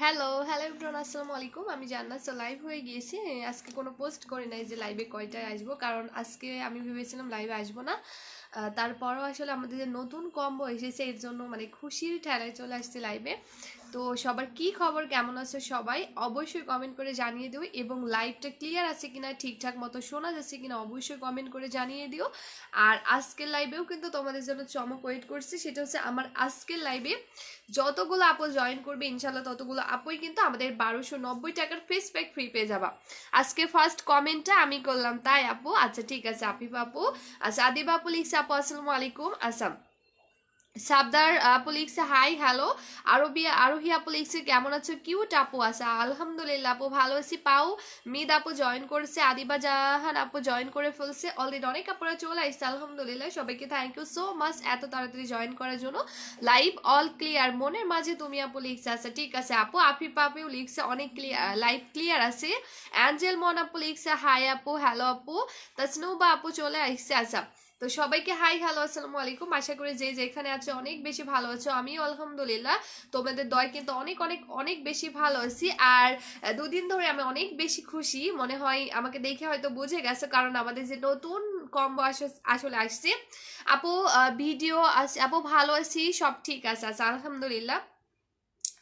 Hello hello everyone আসসালামু আলাইকুম। আমি জান্নাত লাইভ হয়ে গিয়েছি। আজকে কোনো পোস্ট করি নাই যে লাইভে কয়টায় আসব, কারণ আজকে আমি ভেবেছিলাম লাইভে আসব না। তারপরও আসলে আমাদের যে নতুন কম্বো এসেছে, এর জন্য মানে খুশির ঠেলায় চলে আসছে লাইভে তো সবার কি খবর, কেমন আছে সবাই? অবশ্যই কমেন্ট করে জানিয়ে দিও এবং লাইভটা ক্লিয়ার আছে কিনা, ঠিকঠাক মতো শোনা যাচ্ছে কিনা অবশ্যই কমেন্ট করে জানিয়ে দিও। আর আজকের লাইভেও কিন্তু তোমাদের জন্য চমক ওয়েট করছি, সেটা হচ্ছে আমার আজকের লাইভে যতগুলো আপু জয়েন করবে ইনশাল্লাহ ততগুলো আপুই কিন্তু আমাদের বারোশো নব্বই টাকার ফেস প্যাক ফ্রি পেয়ে যাবা। আজকে ফার্স্ট কমেন্টটা আমি করলাম, তাই আপু? আচ্ছা ঠিক আছে, আপিফ আপু। আচ্ছা আদিব আপু লিখছে, আপু, আসসালামু আলাইকুম। আসাম। সাবদার আপু লিখছে হাই হ্যালো আরবিয়া আরোহী আপু লিখছে, কেমন আছো? কিউট আপু আছে। আলহামদুলিল্লাহ আপু ভালো আছি। পাও, মিদ আপু জয়েন করেছে, আদিবা জাহান আপু জয়েন করে ফেলছে। অলরেডি অনেক আপুরা চলে আসছে, আলহামদুলিল্লাহ। সবাইকে থ্যাংক ইউ সো মাচ এত তাড়াতাড়ি জয়েন করার জন্য। লাইভ অল ক্লিয়ার মনের মাঝে তুমি আপু লিখছে আচ্ছা ঠিক আছে আপু। আফিফ আপিও লিখছে, অনেক ক্লিয়ার লাইভ ক্লিয়ার আছে। অ্যাঞ্জেল মন আপু লিখছে হাই আপু হ্যালো আপু। তাসনুবা আপু চলে আসছে আচ্ছা তো সবাইকে হাই, হ্যালো, আসসালামু আলাইকুম। আশা করি যে যেখানে আছে অনেক বেশি ভালো আছো। আমিও আলহামদুলিল্লাহ। তোমাদের দয় কিন্তু অনেক অনেক অনেক বেশি ভালো আছি। আর দুদিন ধরে আমি অনেক বেশি খুশি। মনে হয় আমাকে দেখে হয়তো বুঝে গেছে, কারণ আমাদের যে নতুন কম্বো আসলে আসছে। আপু ভিডিও আপু ভালো আছি, সব ঠিক আছে আচ্ছা আলহামদুলিল্লাহ।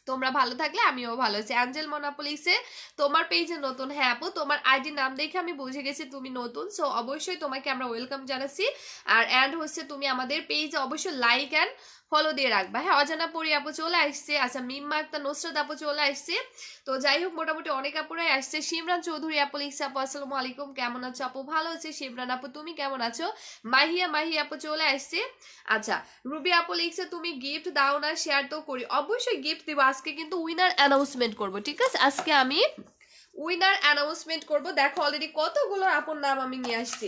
তোমরা ভালো থাকলে আমিও ভালো আছি। অ্যাঞ্জেল মোনাপোলিসে তোমার পেজে নতুন। হ্যাঁ আপু, তোমার আইডি নাম দেখে আমি বুঝে গেছি তুমি নতুন। সো অবশ্যই তোমাকে আমরা ওয়েলকাম জানাচ্ছি। আর অ্যান্ড হচ্ছে তুমি আমাদের পেজে অবশ্যই লাইক অ্যান্ড ফলো দিয়ে রাখবা। হ্যাঁ অজানা পরি আপু চলে আসছে। আচ্ছা মিম্মা একটা নুসরাত আপু চলে আসছে। তো যাই হোক, মোটামুটি অনেক আপুরাই আসছে। সিমরান চৌধুরী আপু লিখছে, আপু, আসসালামু আলাইকুম। কেমন আছো আপু? ভালো আছে। সিমরান আপু, তুমি কেমন আছো? মাহিয়া মাহি আপু চলে আসছে। আচ্ছা রুবি আপু লিখছে, তুমি গিফট দাও না শেয়ার তো করি। অবশ্যই গিফট দিব। আজকে কিন্তু উইনার অ্যানাউন্সমেন্ট করব, ঠিক আছে? আজকে আমি উইনার অ্যানাউন্সমেন্ট করব। দেখো অলরেডি কতগুলো আপন নাম আমি নিয়ে আসছি।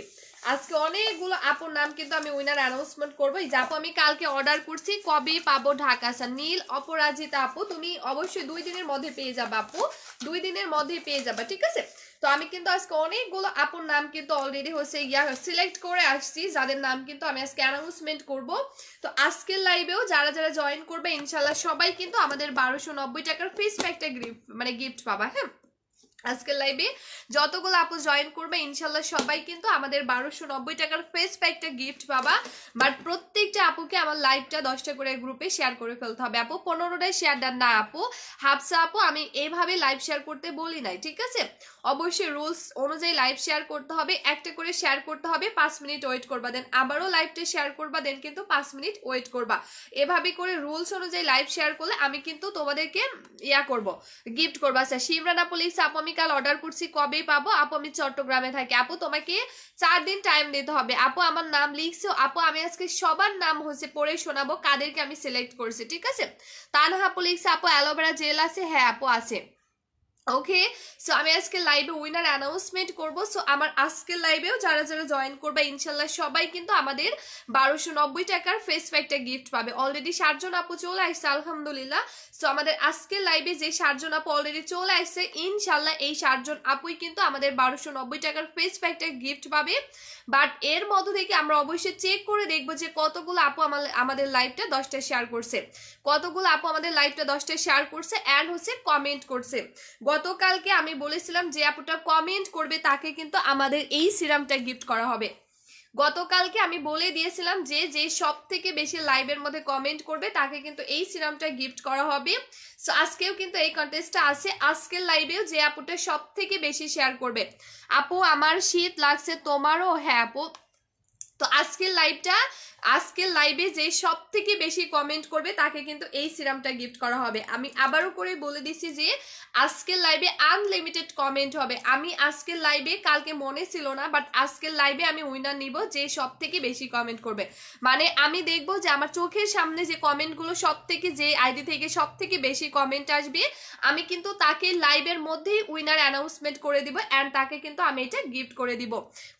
আজকে অনেকগুলো আপন নাম কিন্তু আমি উইনার অ্যানাউন্সমেন্ট করব। এই আপু, আমি কালকে অর্ডার করছি, কবে পাবো ঢাকা স্যার নীল অপরাজিতা আপু, তুমি অবশ্যই দুই দিনের মধ্যে পেয়ে যাবে আপু, দুই দিনের মধ্যে পেয়ে যাবে, ঠিক আছে? তো আমি কিন্তু আজকে অনেকগুলো আপুর নাম কিন্তু অলরেডি হচ্ছে ইয়া সিলেক্ট করে আসছি, যাদের নাম কিন্তু আমি আজকে অ্যানাউন্সমেন্ট করব। তো আজকের লাইভেও যারা যারা জয়েন করবে ইনশাল্লাহ সবাই কিন্তু আমাদের বারোশো নব্বই টাকার ফেস প্যাকটা গিফট মানে গিফট পাবা হ্যাঁ? আজকের লাইভে যতগুলো আপু জয়েন করবে ইনশাল্লাহ সবাই কিন্তু আমাদের বারোশো নব্বই টাকার ফেস প্যাকটা গিফট পাবা। বাট প্রত্যেকটা আপুকে আমার লাইভটা দশটা করে গ্রুপে শেয়ার করে ফেলতে হবে। আপু, পনেরোটায় শেয়ার দেন না আপু। হাফসা আপু, আমি এইভাবে লাইভ শেয়ার করতে বলি নাই, ঠিক আছে? অবশ্যই রুলস অনুযায়ী লাইভ শেয়ার করতে হবে, একটা করে শেয়ার করতে হবে, পাঁচ মিনিট ওয়েট করবা। দেন আবারও লাইভটা শেয়ার করবা দেন কিন্তু পাঁচ মিনিট ওয়েট করবা। এভাবে করে রুলস অনুযায়ী লাইভ শেয়ার করলে আমি কিন্তু তোমাদেরকে ইয়া করব গিফট করব। আচ্ছা শিমরান লিখছে আপু, আমি কাল অর্ডার করছি, কবেই পাবো? আপু, আমি চট্টগ্রামে থাকি। আপু, তোমাকে চার দিন টাইম দিতে হবে। আপু, আমার নাম লিখছো। আপু, আমি আজকে সবার নাম হচ্ছে পড়ে শোনাবো কাদেরকে আমি সিলেক্ট করছি, ঠিক আছে? তা না আপু লিখছে, আপু, অ্যালোভেরা জেল আছে? হ্যাঁ আপু, আছে। ওকে সো আমি আজকে লাইভে উইনার অ্যানাউন্সমেন্ট করব। সো আমার আজকের লাইভেও যারা যারা জয়েন করবে, ইনশাল্লাহ সবাই কিন্তু আমাদের বারোশো নব্বই টাকার ফেস প্যাকটা গিফট পাবে। অলরেডি সাতজন আপু চলে আসছে, আলহামদুলিল্লাহ। সো আমাদের আজকের লাইভে যে সাতজন আপু অলরেডি চলে আসছে, ইনশাল্লাহ এই সাতজন আপুই কিন্তু আমাদের বারোশো নব্বই টাকার ফেস প্যাকটা গিফট পাবে। বাট এর মধ্য থেকে আমরা অবশ্যই চেক করে দেখব যে কতগুলো আপু আমাদের লাইভটা দশটা শেয়ার করছে। কতগুলো আপু আমাদের লাইভটা দশটা শেয়ার করছে অ্যান্ড হচ্ছে কমেন্ট করছে। গতকালকে আমি বলেছিলাম যে আপুটা কমেন্ট করবে, তাকে কিন্তু আমাদের এই সিরামটা গিফট করা হবে। গতকালকে আমি বলে দিয়েছিলাম যে যে সব থেকে বেশি লাইভের মধ্যে কমেন্ট করবে, তাকে কিন্তু এই সিরামটা গিফট করা হবে। সো আজকেও কিন্তু এই কন্টেস্টটা আছে। আজকের লাইভেও যে আপুটা সব থেকে বেশি শেয়ার করবে। আপু, আমার শীত লাগছে, তোমারও হ্যাঁ আপু। তো আজকের লাইভটা আজকের লাইভে যে সব থেকে বেশি কমেন্ট করবে, তাকে কিন্তু এই সিরামটা গিফট করা হবে। আমি আবারও করে বলে দিচ্ছি যে, আজকের লাইভে আনলিমিটেড কমেন্ট হবে। আমি আজকের লাইভে কালকে মনে ছিল না বাট আজকের লাইভে আমি উইনার নিব যে সব থেকে বেশি কমেন্ট করবে। মানে আমি দেখব যে আমার চোখের সামনে যে কমেন্টগুলো সব থেকে যে আইডি থেকে সব থেকে বেশি কমেন্ট আসবে, আমি কিন্তু তাকে লাইভের মধ্যেই উইনার অ্যানাউন্সমেন্ট করে দিব অ্যান্ড তাকে কিন্তু আমি এটা গিফট করে দিব।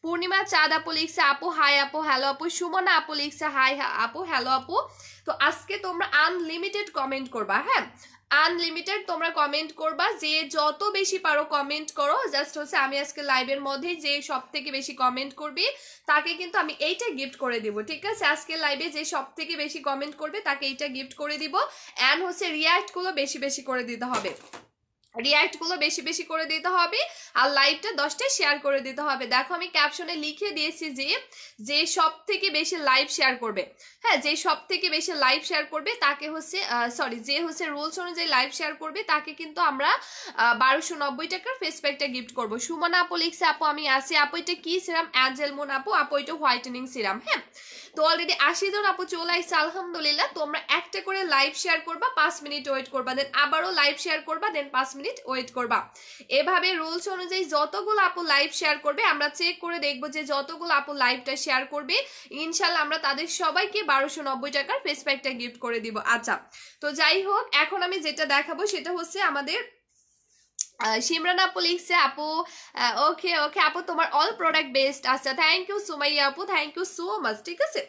পূর্ণিমা চাঁদ আপু লিখছে, আপু হাই আপু হ্যালো আপু, সুমনা আপু হাই আপু, হ্যালো আপু। তো আজকে তোমরা আনলিমিটেড কমেন্ট করবা হ্যাঁ? আনলিমিটেড তোমরা কমেন্ট করবা, যে যত বেশি পারো কমেন্ট করো জাস্ট হচ্ছে আমি আজকে লাইভের মধ্যে যে সব থেকে বেশি কমেন্ট করবি, তাকে কিন্তু আমি এইটা গিফট করে দিব, ঠিক আছে? আজকে লাইভে যে সব থেকে বেশি কমেন্ট করবে, তাকে এইটা গিফট করে দিব অ্যান্ড হচ্ছে রিয়াক্টগুলো বেশি বেশি করে দিতে হবে। রিয়াক্টগুলো বেশি বেশি করে দিতে হবে আর লাইভটা দশটায় শেয়ার করে দিতে হবে। দেখো আমি ক্যাপশনে লিখে দিয়েছি যে যে সব থেকে বেশি লাইভ শেয়ার করবে। হ্যাঁ যে সব থেকে বেশি লাইভ শেয়ার করবে তাকে হচ্ছে সরি যে হচ্ছে রুলস অনুযায়ী লাইভ শেয়ার করবে তাকে কিন্তু আমরা বারোশো নব্বই টাকার ফেস প্যাকটা গিফট করব। সুমনা আপু লিখছে, আপু, আমি আসি আপু, এটা কি সিরাম অ্যাঞ্জেল মুন আপু আপু, এটা হোয়াইটেনিং সিরাম হ্যাঁ? তো অলরেডি আশি জন আপু, চলে আসছে, আলহামদুলিল্লাহ। তোমরা একটা করে লাইভ শেয়ার করবা, পাঁচ মিনিট ওয়েট করবা দেন আবারও লাইভ শেয়ার করবা দেন পাঁচ মিনিট ওয়েট করবা। এভাবে রুলস অনুযায়ী যতগুলো আপু লাইভ শেয়ার করবে, আমরা চেক করে দেখব যে যতগুলো আপু লাইভটা শেয়ার করবে। ইনশাল্লাহ আমরা তাদের সবাইকে বারোশো নব্বই টাকার ফেস প্যাকটা গিফট করে দিব। আচ্ছা তো যাই হোক, এখন আমি যেটা দেখাবো, সেটা হচ্ছে আমাদের সিমরান আপু লিখছে, আপু ওকে ওকে আপু, তোমার অল প্রোডাক্ট বেস্ট আচ্ছা থ্যাংক ইউ সুমাইয়া আপু থ্যাংক ইউ সো মাচ ঠিক আছে?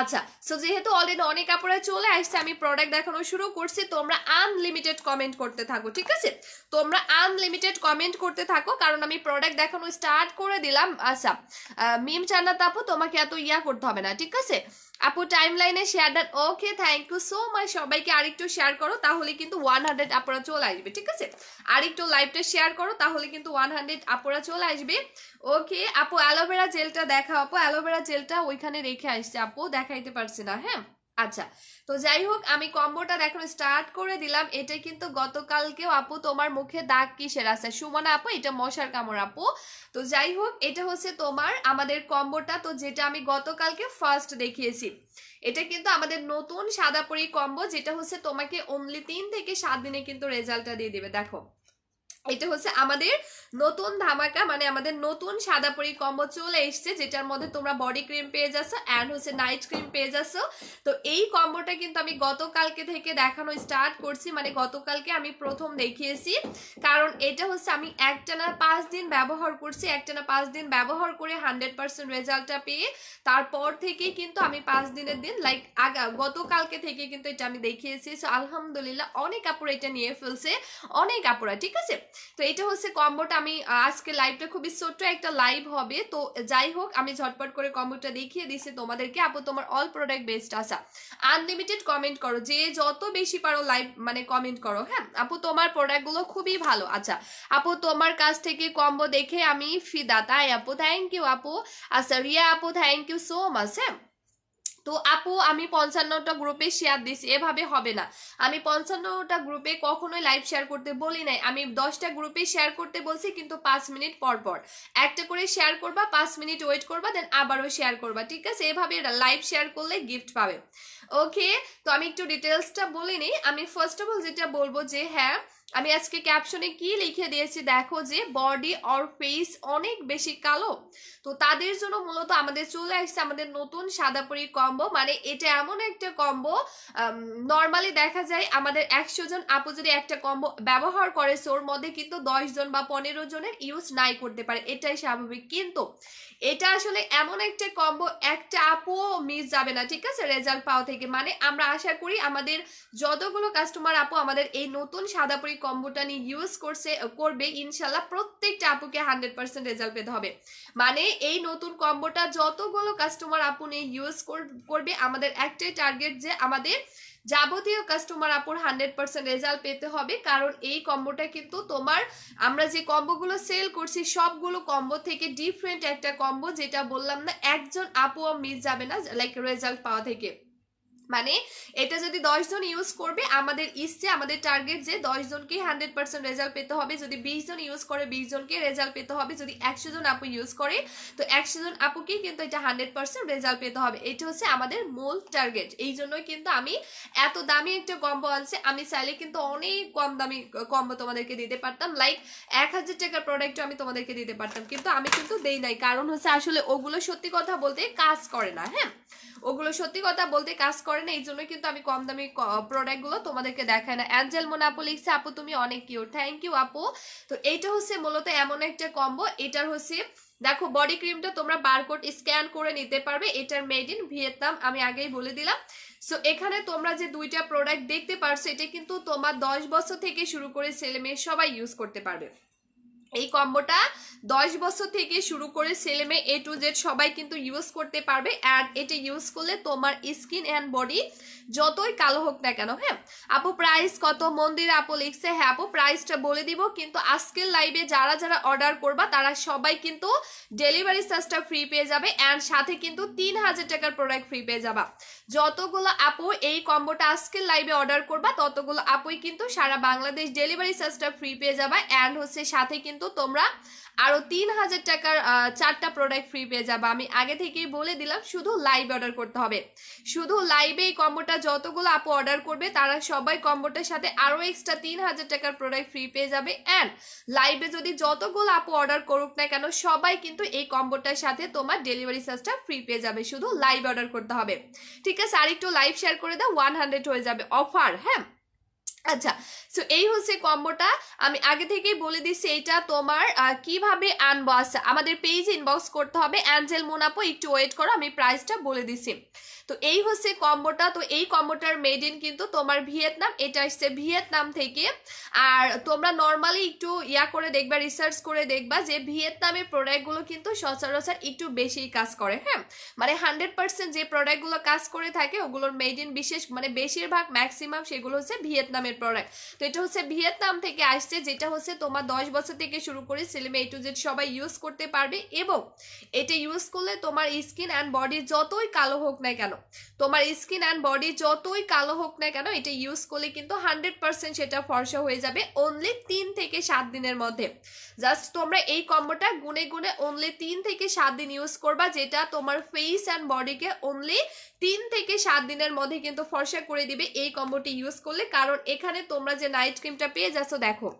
আচ্ছা সো যেহেতু অলরেডি অনেক আপুরা চলে আসছে, আমি প্রোডাক্ট দেখানো শুরু করছি। তোমরা আনলিমিটেড কমেন্ট করতে থাকো, ঠিক আছে? তোমরা আনলিমিটেড কমেন্ট করতে থাকো, কারণ আমি প্রোডাক্ট দেখানো স্টার্ট করে দিলাম। আচ্ছা মিম চান্নাত আপু, তোমাকে এত ইয়া করতে হবে না, ঠিক আছে? আপু টাইম লাইনে share then okay thank you so much সবাইকে আরেকটু শেয়ার করো, তাহলে কিন্তু ওয়ান হান্ড্রেড আপুরা চলে আসবে, ঠিক আছে? আরেকটু লাইভটা শেয়ার করো, তাহলে কিন্তু ওয়ান হান্ড্রেড আপুরা চলে আসবে। ওকে আপু অ্যালোভেরা জেলটা দেখা আপু অ্যালোভেরা জেলটা ওইখানে রেখে আসছে, আপু দেখাইতে পারছি না হ্যাঁ? আচ্ছা তো যাই হোক, আমি কম্বোটা দেখো স্টার্ট করে দিলাম। এটা কিন্তু গতকালকেও আপু তোমার মুখে দাগ কিসের আছে? সুমনা আপু, এটা মশার কামড় আপু। তো যাই হোক, এটা হচ্ছে তোমার, আমাদের কম্বোটা তো যেটা আমি গতকালকে ফার্স্ট দেখিয়েছি। এটা কিন্তু আমাদের নতুন সাদা পরি কম্বো যেটা হচ্ছে তোমাকে অনলি তিন থেকে সাত দিনে কিন্তু রেজাল্টটা দিয়ে দেবে। দেখো। এটা হচ্ছে আমাদের নতুন ধামাকা মানে আমাদের নতুন সাদা পরি কম্বো চলে এসছে, যেটার মধ্যে তোমরা বডি ক্রিম পেয়ে যাচ্ছ অ্যান্ড হচ্ছে নাইট ক্রিম পেয়ে যাচ্ছ। তো এই কম্বোটা কিন্তু আমি গতকালকে থেকে দেখানো স্টার্ট করছি মানে গতকালকে আমি প্রথম দেখিয়েছি। কারণ এটা হচ্ছে আমি একটানা পাঁচ দিন ব্যবহার করছি, একটানা পাঁচ দিন ব্যবহার করে হান্ড্রেড পার্সেন্ট রেজাল্টটা পেয়ে তারপর থেকে কিন্তু আমি পাঁচ দিনের দিন লাইক আগা, গতকালকে থেকে কিন্তু এটা আমি দেখিয়েছি। সো আলহামদুলিল্লাহ, অনেক কাপড় এটা নিয়ে ফেলছে, অনেক কাপড়া ঠিক আছে? তো এটা হচ্ছে কম্বোটা। আমি আজকে লাইভটা খুবই ছোট্ট একটা লাইভ হবে। তো যাই হোক, আমি ঝটপট করে কম্বোটা দেখিয়ে দিচ্ছি তোমাদেরকে। আপু, তোমার অল প্রোডাক্ট বেস্ট আসা আনলিমিটেড কমেন্ট করো। যে যত বেশি পারো লাইভ মানে কমেন্ট করো হ্যাঁ? আপু, তোমার প্রোডাক্টগুলো খুবই ভালো। আচ্ছা আপু, তোমার কাছ থেকে কম্বো দেখে আমি ফিদা। তাই, আপু থ্যাংক ইউ আপু। আচ্ছা রিয়া আপু থ্যাংক ইউ সো মাচ হ্যাঁ? তো আপু, আমি পঞ্চান্নটা গ্রুপে শেয়ার দিছি, এভাবে হবে না। আমি পঞ্চান্নটা গ্রুপে কখনোই লাইভ শেয়ার করতে বলি নাই। আমি দশটা গ্রুপে শেয়ার করতে বলছি, কিন্তু পাঁচ মিনিট পর পর। একটা করে শেয়ার করবা, পাঁচ মিনিট ওয়েট করবা দেন আবারও শেয়ার করবা, ঠিক আছে? এভাবে লাইভ শেয়ার করলে গিফট পাবে। ওকে তো আমি একটু ডিটেলসটা বলিনি। আমি ফার্স্ট অফ অল যেটা বলব যে হ্যাঁ আমি আজকে ক্যাপশনে কি লিখে দিয়েছি? দেখো যে বডি অর ফেস অনেক বেশি কালো। তো তাদের জন্য মূলত আমাদের চলে আসছে আমাদের নতুন সাদাপুরি কম্বো মানে এটা এমন একটা কম্বো নর্মালি দেখা যায় আমাদের একশো জন আপু যদি একটা কম্বো ব্যবহার করে ওর মধ্যে কিন্তু দশ জন বা পনেরো জনের ইউজ নাই করতে পারে। এটাই স্বাভাবিক। কিন্তু এটা আসলে এমন একটা কম্বো, একটা আপুও মিস যাবে না, ঠিক আছে? রেজাল্ট পাওয়া থেকে। মানে আমরা আশা করি আমাদের যতগুলো কাস্টমার আপু আমাদের এই নতুন সাদাপুরি কম্বোটা নিয়ে ইউজ করছে, করবে, ইনশাল্লাহ প্রত্যেকটা আপুকে হান্ড্রেড পার্সেন্ট রেজাল্ট পেতে হবে। মানে এই নতুন কম্বোটা যতগুলো কাস্টমার আপু নিয়ে ইউজ করবে, আমাদের একটাই টার্গেট যে আমাদের যাবতীয় কাস্টমার আপুর হান্ড্রেড পার্সেন্ট রেজাল্ট পেতে হবে। কারণ এই কম্বোটা কিন্তু তোমার, আমরা যে কম্বোগুলো সেল করছি, সবগুলো কম্বো থেকে ডিফারেন্ট একটা কম্বো যেটা বললাম না, একজন আপুও মিস যাবে না লাইক রেজাল্ট পাওয়া থেকে। মানে এটা যদি দশ জন ইউজ করবে, আমাদের ইচ্ছে, আমাদের টার্গেট যে দশ জনকে হান্ড্রেড পার্সেন্ট রেজাল্ট পেতে হবে। যদি বিশ জন ইউজ করে, বিশ জনকে রেজাল্ট পেতে হবে। যদি একশো জন আপু ইউজ করে, তো একশো জন আপুকে কিন্তু এটা হান্ড্রেড পার্সেন্ট রেজাল্ট পেতে হবে। এটা হচ্ছে আমাদের মূল টার্গেট এই জন্যই কিন্তু আমি এত দামি একটা কম্বো আনছে। আমি চাইলে কিন্তু অনেক কম দামি কম্বো তোমাদেরকে দিতে পারতাম। লাইক এক হাজার টাকার প্রোডাক্টও আমি তোমাদেরকে দিতে পারতাম। কিন্তু আমি কিন্তু দেই নাই। কারণ হচ্ছে আসলে ওগুলো সত্যি কথা বলতে কাজ করে না হ্যাঁ? ওগুলো সত্যি কথা বলতে কাজ করে না এই জন্য কিন্তু আমি কম দামি প্রোডাক্টগুলো তোমাদেরকে দেখায় না। অ্যাঞ্জেল মোনা আপু লিখছে, আপু, তুমি অনেক কিউট থ্যাংক ইউ আপু। তো এইটা হচ্ছে মূলত এমন একটা কম্বো এটার হচ্ছে, দেখো বডি ক্রিমটা তোমরা বারকোড স্ক্যান করে নিতে পারবে, এটার মেড ইন ভিয়েতনাম আমি আগেই বলে দিলাম। সো এখানে তোমরা যে দুইটা প্রোডাক্ট দেখতে পারছ, এটা কিন্তু তোমার দশ বছর থেকে শুরু করে ছেলে মেয়ে সবাই ইউজ করতে পারবে। এই কম্বোটা দশ বছর থেকে শুরু করে ছেলে মেয়ে এ টু জেড সবাই কিন্তু ইউজ করতে পারবে। আর এটা ইউজ করলে তোমার স্কিন অ্যান্ড বডি যতই কালো হোক না কেন হ্যাঁ? আপু প্রাইস কত? মন্দির আপু লিখছে হ্যাঁ আপু প্রাইসটা বলে দিব। কিন্তু আজকের লাইভে যারা যারা অর্ডার করবা, তারা সবাই কিন্তু ডেলিভারি চার্জটা ফ্রি পেয়ে যাবে। অ্যান্ড সাথে কিন্তু তিন হাজার টাকার প্রোডাক্ট ফ্রি পেয়ে যাবা। যতগুলো আপু এই কম্বোটা আজকের লাইভে অর্ডার করবা, ততগুলো আপুই কিন্তু সারা বাংলাদেশ ডেলিভারি চার্জটা ফ্রি পেয়ে যাবা। অ্যান্ড হচ্ছে সাথে কিন্তু তোমরা আরও তিন হাজার টাকার চারটা প্রোডাক্ট ফ্রি পেয়ে যাবে। আমি আগে থেকেই বলে দিলাম, শুধু লাইভ অর্ডার করতে হবে। শুধু লাইভে এই কম্বোটা যতগুলো আপু অর্ডার করবে, তারা সবাই কম্বোটার সাথে আরও এক্সট্রা তিন হাজার টাকার প্রোডাক্ট ফ্রি পেয়ে যাবে। অ্যান্ড লাইভে যদি যতগুলো আপু অর্ডার করুক না কেন, সবাই কিন্তু এই কম্বোটার সাথে তোমার ডেলিভারি চার্জটা ফ্রি পেয়ে যাবে। শুধু লাইভ অর্ডার করতে হবে। ঠিক আছে? আর একটু লাইভ শেয়ার করে দাও ওয়ান হান্ড্রেড হয়ে যাবে। অফার হ্যাঁ? আচ্ছা সো এই হচ্ছে কম্বোটা আমি আগে থেকেই বলে দিচ্ছি, এটা তোমার কীভাবে আনব? আচ্ছা আমাদের পেজ ইনবক্স করতে হবে। অ্যাঞ্জেল মোনাপো, একটু ওয়েট করো, আমি প্রাইসটা বলে দিচ্ছি। তো এই হচ্ছে কম্বোটা। তো এই কম্বোটার মেড ইন কিন্তু তোমার ভিয়েতনাম, এটা আসছে ভিয়েতনাম থেকে। আর তোমরা নর্মালি একটু ইয়া করে দেখবা রিসার্চ করে দেখবা যে ভিয়েতনামের প্রোডাক্টগুলো কিন্তু সচরাচর একটু বেশি কাজ করে হ্যাঁ? মানে হান্ড্রেড পার্সেন্ট যে প্রোডাক্টগুলো কাজ করে থাকে, ওগুলোর মেড ইন বিশেষ মানে বেশিরভাগ ম্যাক্সিমাম সেগুলো হচ্ছে ভিয়েতনামের প্রোডাক্ট তো এটা হচ্ছে ভিয়েতনাম থেকে আসছে, যেটা হচ্ছে তোমার দশ বছর থেকে শুরু করে ছেলেমেয়ে এ টু জেড সবাই ইউজ করতে পারবে এবং এটা ইউজ করলে তোমার স্কিন অ্যান্ড বডি যতই কালো হোক না কেন তোমার স্কিন অ্যান্ড বডি যতই কালো হোক না কেন, এটা ইউজ করলে কিন্তু হান্ড্রেড পার্সেন্ট সেটা ফর্সা হয়ে যাবে অনলি তিন থেকে সাত দিনের মধ্যে। জাস্ট তোমরা এই কম্বোটা গুনে গুনে অনলি তিন থেকে সাত দিন ইউজ করবা, যেটা তোমার ফেস অ্যান্ড বডিকে অনলি তিন থেকে সাত দিনের মধ্যে কিন্তু ফর্সা করে দিবে এই কম্বোটি ইউজ করলে। কারণ এখানে তোমরা যে নাইট ক্রিমটা পেয়ে যাচ্ছ, দেখো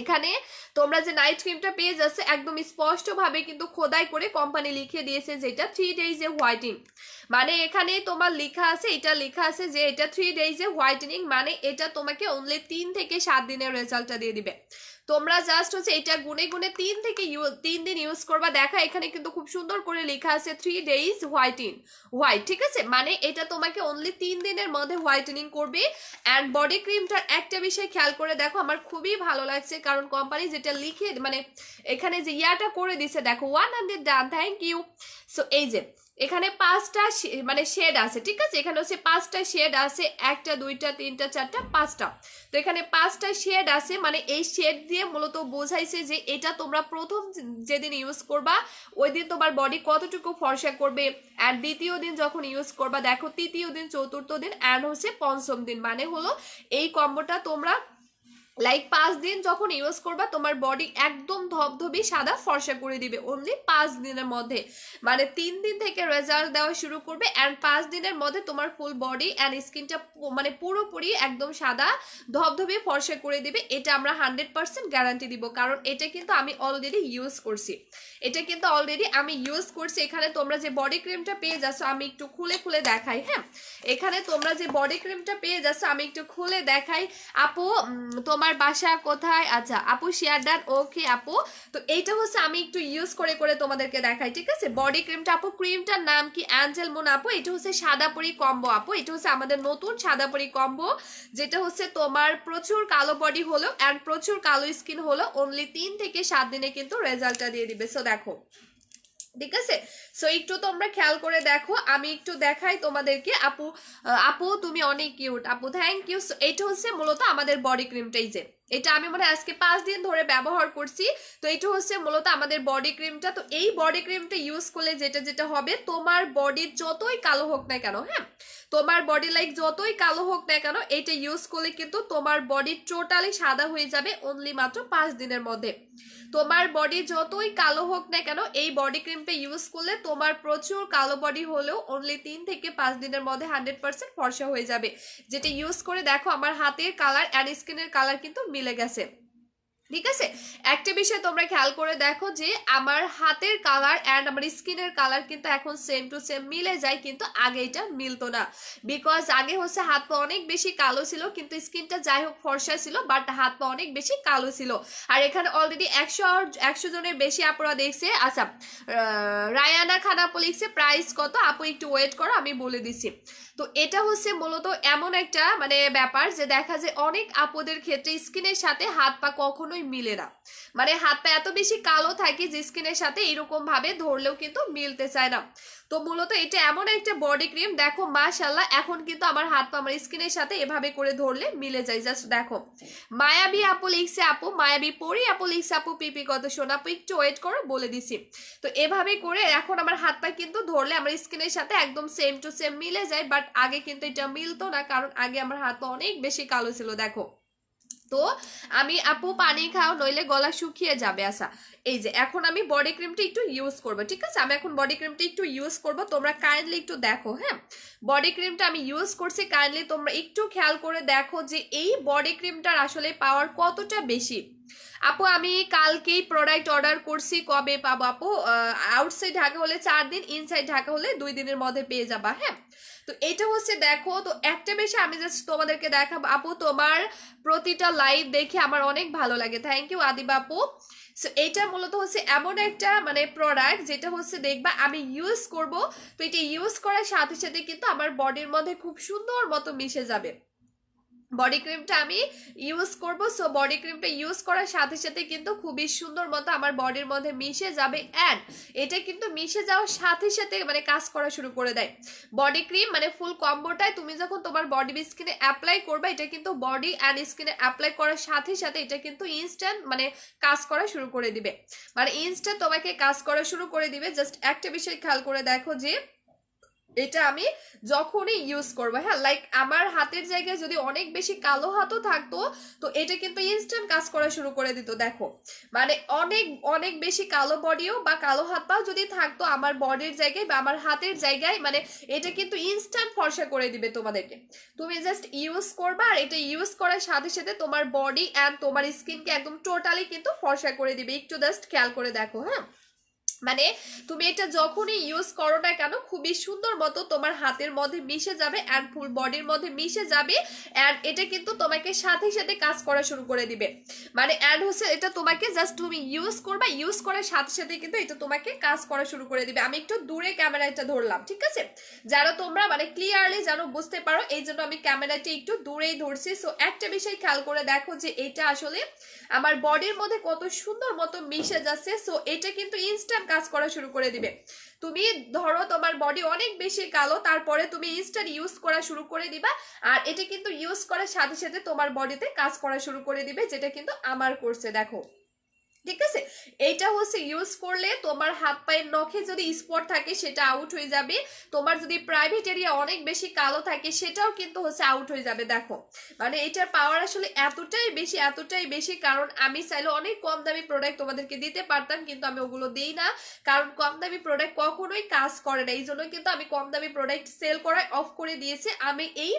এখানে তোমরা যে নাইট ক্রিমটা পেয়ে যাচ্ছে, একদম স্পষ্টভাবে কিন্তু খোদাই করে কোম্পানি লিখে দিয়েছে যে এটা থ্রি ডেইজে হোয়াইটিং মানে এখানে তোমার লেখা আছে, এটা লেখা আছে যে এটা থ্রি ডেইজে হোয়াইটেনিং মানে এটা তোমাকে অনলি তিন থেকে সাত দিনের রেজাল্টটা দিয়ে দিবে। তোমরা জাস্ট হচ্ছে এটা গুনে গুনে তিন থেকে তিন দিন ইউজ করবা। দেখা, এখানে কিন্তু খুব সুন্দর করে লেখা আছে থ্রি ডেইজ হোয়াইটিং হোয়াইট ঠিক আছে? মানে এটা তোমাকে অনলি তিন দিনের মধ্যে হোয়াইটেনিং করবে। অ্যান্ড বডি ক্রিমটার একটা বিষয় খেয়াল করে দেখো, আমার খুবই ভালো লাগছে। কারণ কোম্পানি যেটা লিখে মানে এখানে যে ইয়াটা করে দিছে, দেখো one hundred done thank you so এই যে এখানে পাঁচটা মানে শেড আছে, ঠিক আছে? এখানে হচ্ছে পাঁচটা শেড আছে, একটা, দুইটা, তিনটা, চারটা, পাঁচটা। তো এখানে পাঁচটা শেড আছে মানে এই শেড দিয়ে মূলত বোঝাইছে যে এটা তোমরা প্রথম যেদিন ইউজ করবা ওই দিন তোমার বডি কতটুকু ফর্সা করবে অ্যান্ড দ্বিতীয় দিন যখন ইউজ করবা, দেখো, তৃতীয় দিন, চতুর্থ দিন অ্যান্ড হচ্ছে পঞ্চম দিন। মানে হলো এই কম্বোটা তোমরা লাইক পাঁচ দিন যখন ইউজ করবা, তোমার বডি একদম ধবধবি, সাদা, ফর্সা করে দিবে অনলি পাঁচ দিনের মধ্যে। মানে তিন দিন থেকে রেজাল্ট দেওয়া শুরু করবে অ্যান্ড পাঁচ দিনের মধ্যে তোমার ফুল বডি অ্যান্ড স্কিনটা মানে পুরোপুরি একদম সাদা, ধবধবি, ফর্সা করে দিবে। এটা আমরা হান্ড্রেড পার্সেন্ট গ্যারান্টি দিব। কারণ এটা কিন্তু আমি অলরেডি ইউজ করছি। এটা কিন্তু অলরেডি আমি ইউজ করছি। এখানে তোমরা যে বডি ক্রিমটা পেয়ে যাচ্ছ, আমি একটু খুলে খুলে দেখাই হ্যাঁ? এখানে তোমরা যে বডি ক্রিমটা পেয়ে যাচ্ছ, আমি একটু খুলে দেখাই। আপু তোমার বাসা কোথায়? আচ্ছা আপু শেয়ার ডান ওকে আপু। তো এইটা হচ্ছে আমি একটু ইউজ করে করে তোমাদেরকে দেখাই, ঠিক আছে? বডি ক্রিমটা আপু ক্রিমটার নাম কি? অ্যাঞ্জেল মুন আপু। এটা হচ্ছে সাদাপুরি কম্বো, আপু। এটা হচ্ছে আমাদের নতুন সাদাপুরি কম্বো, যেটা হচ্ছে তোমার প্রচুর কালো বডি হলো অ্যান্ড প্রচুর কালো স্কিন হলো অনলি তিন থেকে সাত দিনে কিন্তু রেজাল্টটা দিয়ে দিবে। সো দেখো। ঠিক আছে? সো একটু তোমরা খেয়াল করে দেখো। আমি একটু দেখাই তোমাদেরকে। আপু আপু, তুমি অনেক কিউট আপু থ্যাংক ইউ এটা হচ্ছে মূলত আমাদের বডি ক্রিমটাই যে। এটা আমি মনে আজকে পাঁচ দিন ধরে ব্যবহার করছি। তো এটা হচ্ছে মূলত আমাদের বডি ক্রিমটা তো এই বডি ক্রিমটা ইউজ করলে যেটা যেটা হবে, তোমার বডির যতই কালো হোক না কেন হ্যাঁ? তোমার বডি লাইক যতই কালো হোক না কেন, এটা ইউজ করলে কিন্তু তোমার বডি টোটালি সাদা হয়ে যাবে অনলি মাত্র পাঁচ দিনের মধ্যে। তোমার বডি যতই কালো হোক না কেন, এই বডি ক্রিমটা ইউজ করলে তোমার প্রচুর কালো বডি হলেও অনলি তিন থেকে পাঁচ দিনের মধ্যে হান্ড্রেড পার্সেন্ট ফর্সা হয়ে যাবে। যেটা ইউজ করে দেখো, আমার হাতের কালার অ্যান্ড স্কিনের কালার কিন্তু মিলে গেছে। ঠিক আছে? একটা বিষয় তোমরা খেয়াল করে দেখো যে, আমার হাতের কালার অ্যান্ড আমার স্কিনের কালার কিন্তু এখন সেম টু সেম মিলে যায়, কিন্তু আগে এটা মিলতো না। বিকজ আগে হচ্ছে হাত পা অনেক বেশি কালো ছিল, কিন্তু স্কিনটা যাই হোক ফর্সা ছিল বাট হাত পা অনেক বেশি কালো ছিল। আর এখানে অলরেডি একশো একশো জনের বেশি আপুরা দেখছে আচ্ছা রায়ানা খান লিখছে, প্রাইস কত? আপু একটু ওয়েট করো, আমি বলে দিছি তো এটা হচ্ছে মূলত এমন একটা মানে ব্যাপার যে দেখা যায় অনেক আপদের ক্ষেত্রে স্কিনের সাথে হাত পা কখনোই মিলে না। মানে হাত পা এত বেশি কালো থাকে যে স্কিনের সাথে এরকম ভাবে ধরলেও কিন্তু মিলতে চায় না। তো মূলত এটা এমন একটা বডি ক্রিম দেখো মাশাল্লাহ এখন কিন্তু আমার হাত পা আমার স্কিনের সাথে এভাবে করে ধরলে মিলে যায়। জাস্ট দেখো, মায়াবী আপু লিখছে, আপু, মায়াবী পরি, আপু লিখছে, আপু, পিপি, কত শোনা, আপু, একটু ওয়েট করো, বলে দিছি। তো এভাবে করে এখন আমার হাত পা কিন্তু ধরলে আমার স্কিনের সাথে একদম সেম টু সেম মিলে যায় বাট আগে কিন্তু এটা মিলতো না, কারণ আগে আমার হাত পা অনেক বেশি কালো ছিল, দেখো। তো আমি আপু পানি খাও, নইলে গলা শুকিয়ে যাবে আচ্ছা। এই যে, এখন আমি বডি ক্রিমটা একটু ইউজ করব, ঠিক আছে? আমি এখন বডি ক্রিমটা একটু ইউজ করব, তোমরা কাইন্ডলি একটু দেখো হ্যাঁ? বডি ক্রিমটা আমি ইউজ করছি কাইন্ডলি তোমরা একটু খেয়াল করে দেখো যে এই বডি ক্রিমটার আসলে পাওয়ার কতটা বেশি। আপু, আমি কালকেই প্রোডাক্ট অর্ডার করছি, কবে পাবো আপু? আউটসাইড ঢাকা হলে চার দিন ইনসাইড ঢাকা হলে দুই দিনের মধ্যে পেয়ে যাবা হ্যাঁ? তো এটা হচ্ছে দেখো, তো একটা বেশি আমি জাস্ট তোমাদেরকে দেখাবো। আপু, তোমার প্রতিটা লাইভ দেখে আমার অনেক ভালো লাগে। থ্যাংক ইউ আদি বাপু সো এটা মূলত হচ্ছে এমন একটা মানে প্রোডাক্ট যেটা হচ্ছে দেখবা আমি ইউজ করব। তো এটা ইউজ করার সাথে সাথে কিন্তু আমার বডির মধ্যে খুব সুন্দর মতো মিশে যাবে। বডি ক্রিমটা আমি ইউজ করব। সো বডি ক্রিমটা ইউজ করার সাথে সাথে কিন্তু খুবই সুন্দর মতো আমার বডির মধ্যে মিশে যাবে। অ্যান্ড এটা কিন্তু মিশে যাওয়ার সাথে সাথে মানে কাজ করা শুরু করে দেয়। বডি ক্রিম মানে ফুল কম্বোটায় তুমি যখন তোমার বডি স্কিনে অ্যাপ্লাই করবে, এটা কিন্তু বডি অ্যান্ড স্কিনে অ্যাপ্লাই করার সাথে সাথে এটা কিন্তু ইনস্ট্যান্ট মানে কাজ করা শুরু করে দিবে। মানে ইনস্ট্যান্ট তোমাকে কাজ করা শুরু করে দিবে। জাস্ট একটা বিষয় খেয়াল করে দেখো যে এটা আমি যখনই ইউজ করব হ্যাঁ লাইক আমার হাতের জায়গায় যদি অনেক বেশি কালো হাতও থাকতো, তো এটা কিন্তু ইনস্ট্যান্ট কাজ করা শুরু করে দিত, দেখো। মানে অনেক অনেক বেশি কালো বডিও বা কালো হাত পাও যদি থাকতো আমার বডির জায়গায় বা আমার হাতের জায়গায় মানে এটা কিন্তু ইনস্ট্যান্ট ফর্সা করে দিবে তোমাদেরকে। তুমি জাস্ট ইউজ করবা আর এটা ইউজ করার সাথে সাথে তোমার বডি অ্যান্ড তোমার স্কিনকে একদম টোটালি কিন্তু ফর্সা করে দিবে। একটু জাস্ট খেয়াল করে দেখো হ্যাঁ। মানে তুমি এটা যখনই ইউজ করো না কেন, খুবই সুন্দর মতো তোমার হাতের মধ্যে মিশে যাবে অ্যান্ড ফুল বডির মধ্যে মিশে যাবে অ্যান্ড এটা কিন্তু তোমাকে সাথে সাথে কাজ করা শুরু করে দিবে। মানে অ্যান্ড হচ্ছে এটা তোমাকে জাস্ট তুমি ইউজ করবা ইউজ করার সাথে সাথে কিন্তু এটা তোমাকে কাজ করা শুরু করে দিবে। আমি একটু দূরে ক্যামেরাটা ধরলাম, ঠিক আছে? যারা তোমরা মানে ক্লিয়ারলি যেন বুঝতে পারো, এই জন্য আমি ক্যামেরাটি একটু দূরেই ধরছি। সো একটা বিষয় খেয়াল করে দেখো যে এটা আসলে আমার বডির মধ্যে কত সুন্দর মতো মিশে যাচ্ছে। সো এটা কিন্তু ইনস্ট্যান্ট কাজ করা শুরু করে দিবে। তুমি ধরো তোমার বডি অনেক বেশি কালো, তারপরে তুমি ইনস্ট্যান্ট ইউজ করা শুরু করে দিবা, আর এটা কিন্তু ইউজ করার সাথে সাথে তোমার বডিতে কাজ করা শুরু করে দিবে, যেটা কিন্তু আমার করছে দেখো। ঠিক আছে? এইটা হচ্ছে ইউজ করলে তোমার হাত পায়ের নখে যদি স্পট থাকে সেটা আউট হয়ে যাবে। তোমার যদি প্রাইভেট এরিয়া অনেক বেশি কালো থাকে সেটাও কিন্তু হচ্ছে আউট হয়ে যাবে, দেখো। মানে এটার পাওয়ার আসলে এতটাই বেশি এতটাই বেশি, কারণ আমি চাইলে অনেক কম দামি প্রোডাক্ট তোমাদেরকে দিতে পারতাম, কিন্তু আমি ওগুলো দিই না। কারণ কম দামি প্রোডাক্ট কখনোই কাজ করে না। এই জন্য কিন্তু আমি কম দামি প্রোডাক্ট সেল করায় অফ করে দিয়েছি। আমি এই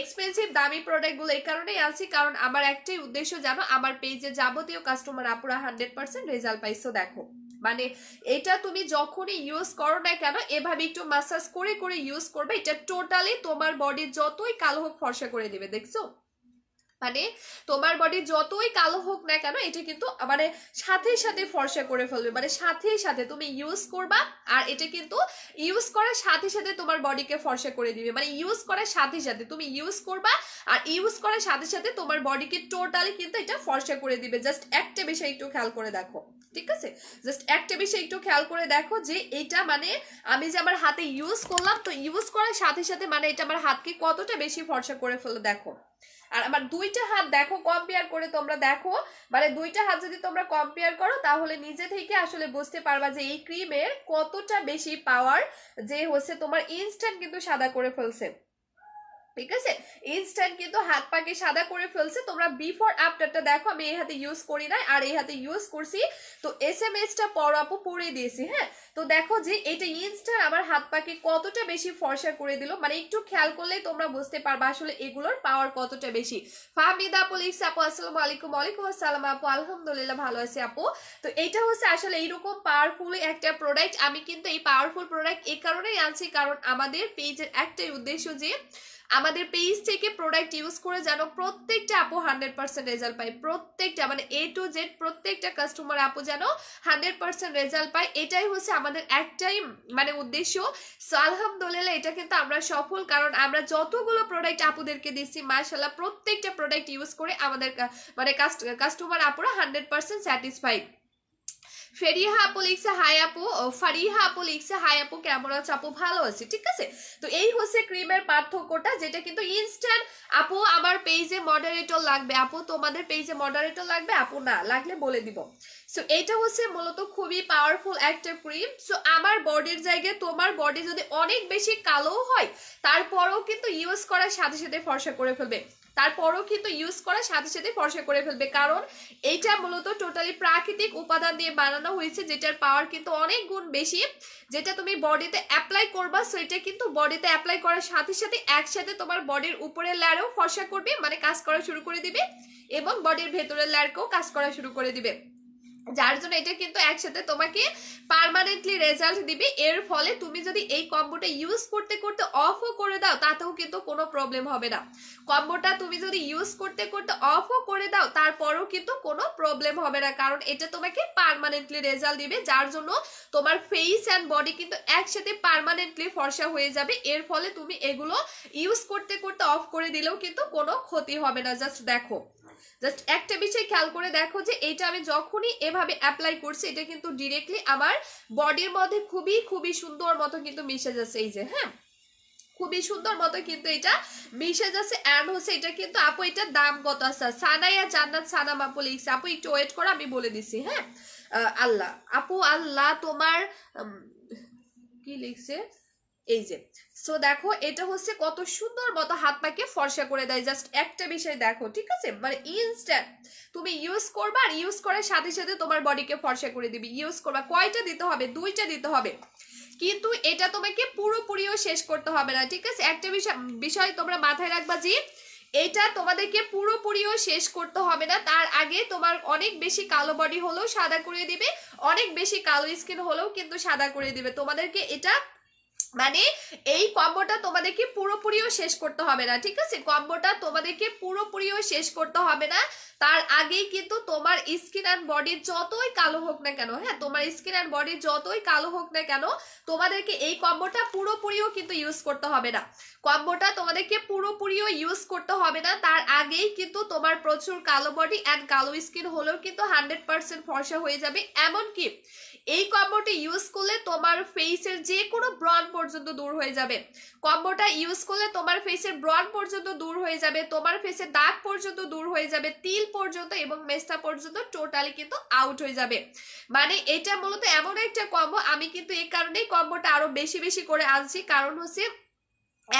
এক্সপেন্সিভ দামি প্রোডাক্টগুলো এই কারণেই আছি কারণ আমার একটাই উদ্দেশ্য, জানো, আমার পেজে যাবতীয় কাস্টমার আপুরা হান্ড্রেড পার্সেন্ট রেজাল্ট পাইছো, দেখো। মানে এটা তুমি যখনই ইউজ করো না কেন, এভাবে একটু মাসাজ করে করে ইউজ করবে, এটা টোটালি তোমার বডি যতই কালো হোক ফর্সা করে দেবে, দেখছ? মানে তোমার বডি যতই কালো হোক না কেন, এটা কিন্তু মানে সাথে সাথে ফর্সা করে ফেলবে। মানে সাথে সাথে তুমি ইউজ করবা আর এটা কিন্তু ইউজ করার সাথে সাথে তোমার বডিকে ফর্সা করে দিবে। মানে ইউজ করার সাথে সাথে তুমি ইউজ করবা আর ইউজ করার সাথে সাথে তোমার বডিকে টোটালি কিন্তু এটা ফর্সা করে দিবে। জাস্ট একটা বিষয় একটু খেয়াল করে দেখো, ঠিক আছে? জাস্ট একটা বিষয় একটু খেয়াল করে দেখো যে এটা মানে আমি যে আমার হাতে ইউজ করলাম, তো ইউজ করার সাথে সাথে মানে এটা আমার হাতকে কতটা বেশি ফর্সা করে ফেলো দেখো। আর আমার দুইটা হাত দেখো কম্পেয়ার করে তোমরা দেখো। মানে দুইটা হাত যদি তোমরা কম্পেয়ার করো, তাহলে নিজে থেকে আসলে বুঝতে পারবা যে এই ক্রিমের কতটা বেশি পাওয়ার যে হচ্ছে তোমার ইনস্ট্যান্ট কিন্তু সাদা করে ফেলছে। ঠিক আছে? ইনস্ট্যান্ট কিন্তু হাত পাকে সাদা করে ফেলছে। তোমরা বিফোর আফটারটা দেখো, আমি এই হাতে ইউজ করি নাই, আর এই হাতে ইউজ করছি। তো এস এম এসটা পর আপু পরে দিয়েছি হ্যাঁ? তো দেখো যে এটা ইনস্ট্যান্ট আমার হাত পাকে কতটা বেশি ফর্সা করে দিল মানে একটু খেয়াল করলেই তোমরা বুঝতে পারবে আসলে এগুলোর পাওয়ার কতটা বেশি। ফাহমিদা আপু লিখছে, আপু, আসসালামু আলাইকুম, ওয়ালাইকুম আসসালাম আপু, আলহামদুলিল্লাহ ভালো আছি আপু। তো এটা হচ্ছে আসলে এইরকম পাওয়ারফুল একটা প্রোডাক্ট আমি কিন্তু এই পাওয়ারফুল প্রোডাক্ট এই কারণেই আনছি, কারণ আমাদের পেজের একটাই উদ্দেশ্য যে আমাদের পেজ থেকে প্রোডাক্ট ইউজ করে যেন প্রত্যেকটা আপু হান্ড্রেড পার্সেন্ট রেজাল্ট পায়। প্রত্যেকটা মানে এ টু জেড প্রত্যেকটা কাস্টমার আপু যেন হান্ড্রেড পার্সেন্ট রেজাল্ট পায়। এটাই হচ্ছে আমাদের একটাই মানে উদ্দেশ্য। সো আলহামদুলিল্লাহ এটা কিন্তু আমরা সফল, কারণ আমরা যতগুলো প্রোডাক্ট আপুদেরকে দিচ্ছি মার্শাল্লাহ প্রত্যেকটা প্রোডাক্ট ইউজ করে আমাদের মানে কাস্টমার আপুরা হান্ড্রেড পার্সেন্ট স্যাটিসফাইড ফেরিহা আপু লিখছে, হাই আপু। ফারিহা আপু লিখছে, হাই আপু, কেমন আছো আপু? ভালো আছি। ঠিক আছে? তো এই হচ্ছে ক্রিমের পার্থক্যটা, যেটা কিন্তু ইনস্ট্যান্ট আপু, আমার পেজে মডারেটর লাগবে। আপু, তোমাদের পেজে মডারেটর লাগবে? আপু, না, লাগলে বলে দিব। সো এটা হচ্ছে মূলত খুবই পাওয়ারফুল একটা ক্রিম সো আমার বডির জায়গায় তোমার বডি যদি অনেক বেশি কালো হয়, তারপরেও কিন্তু ইউজ করার সাথে সাথে ফর্সা করে ফেলবে। তারপরও কিন্তু ইউজ করার সাথে সাথে ফর্সা করে ফেলবে। কারণ এইটা মূলত টোটালি প্রাকৃতিক উপাদান দিয়ে বানানো হয়েছে, যেটার পাওয়ার কিন্তু অনেক গুণ বেশি, যেটা তুমি বডিতে অ্যাপ্লাই করবা, সেটা কিন্তু বডিতে অ্যাপ্লাই করার সাথে সাথে একসাথে তোমার বডির উপরের লেয়ারেও ফর্সা করবে মানে কাজ করা শুরু করে দিবে এবং বডির ভেতরের লেয়ারকেও কাজ করা শুরু করে দিবে। যার জন্য এটা কিন্তু একসাথে তোমাকে পার্মানেন্টলি রেজাল্ট দিবে। এর ফলে তুমি যদি এই কম্বোটা ইউজ করতে করতে অফও করে দাও, তাতেও কিন্তু কোনো প্রবলেম হবে না। কম্বোটা তুমি যদি ইউজ করতে করতে অফও করে দাও, তারপরেও কিন্তু কোনো প্রবলেম হবে না, কারণ এটা তোমাকে পার্মানেন্টলি রেজাল্ট দিবে। যার জন্য তোমার ফেস অ্যান্ড বডি কিন্তু একসাথে পার্মানেন্টলি ফর্সা হয়ে যাবে। এর ফলে তুমি এগুলো ইউজ করতে করতে অফ করে দিলেও কিন্তু কোনো ক্ষতি হবে না। জাস্ট দেখো। জাস্ট একটা বিষয় খেয়াল করে দেখো যে এটা আমি যখনই এভাবে অ্যাপ্লাই করছি, এটা কিন্তু ডিরেক্টলি আমার বডির মধ্যে খুবই খুবই সুন্দর মতো কিন্তু মিশে যাচ্ছে এই যে হ্যাঁ? খুবই সুন্দর মতো কিন্তু এটা মিশে যাচ্ছে অ্যান্ড হচ্ছে এটা কিন্তু আপু এটার দাম কত আছে? সানাইয়া জান্নাত সানাম আপু লিখছে, আপু, একটু ওয়েট করো, আমি বলে দিছি হ্যাঁ? আল্লাহ। আপু, আল্লাহ তোমার কি লিখছে? এই যে সো দেখো এটা হচ্ছে কত সুন্দর মতো হাত পাকে ফর্সা করে দেয় জাস্ট একটা বিষয় দেখো, ঠিক আছে? মানে ইনস্ট্যান্ট তুমি ইউজ করবা আর ইউজ করার সাথে সাথে তোমার বডিকে ফর্সা করে দিবি। ইউজ করবা, কয়টা দিতে হবে? দুইটা দিতে হবে। কিন্তু এটা তোমাকে পুরোপুরিও শেষ করতে হবে না, ঠিক আছে? একটা বিষয় বিষয় তোমরা মাথায় রাখবা যে এটা তোমাদেরকে পুরোপুরিও শেষ করতে হবে না। তার আগে তোমার অনেক বেশি কালো বডি হলেও সাদা করে দিবে, অনেক বেশি কালো স্কিন হলেও কিন্তু সাদা করে দিবে। তোমাদেরকে এটা মানে এই কম্বোটা তোমাদেরকে পুরোপুরিও শেষ করতে হবে না, ঠিক আছে? কম্বোটা তোমাদেরকে পুরোপুরিও শেষ করতে হবে না। তার আগেই কিন্তু তোমার স্কিন অ্যান্ড বডি যতই কালো হোক না কেন হ্যাঁ তোমার স্কিন অ্যান্ড বডি যতই কালো হোক না কেন, তোমাদেরকে এই কম্বোটা পুরোপুরিও কিন্তু ইউজ করতে হবে না। কম্বোটা তোমাদেরকে পুরোপুরিও ইউজ করতে হবে না। তার আগেই কিন্তু তোমার প্রচুর কালো বডি অ্যান্ড কালো স্কিন হলেও কিন্তু হান্ড্রেড পার্সেন্ট ফর্সা হয়ে যাবে। এমনকি এই কম্বোটি ইউজ করলে তোমার ফেসের যে কোনো ব্রন পর্যন্ত দূর হয়ে যাবে। কম্বোটা ইউজ করলে তোমার ফেসের ব্রন পর্যন্ত দূর হয়ে যাবে, তোমার ফেসের দাগ পর্যন্ত দূর হয়ে যাবে, তিল পর্যন্ত এবং মেস্তা পর্যন্ত টোটালি কিন্তু আউট হয়ে যাবে। মানে এটা মূলত এমন একটা কম্বো, আমি কিন্তু এই কারণেই কম্বোটা আরও বেশি বেশি করে আনছি। কারণ হচ্ছে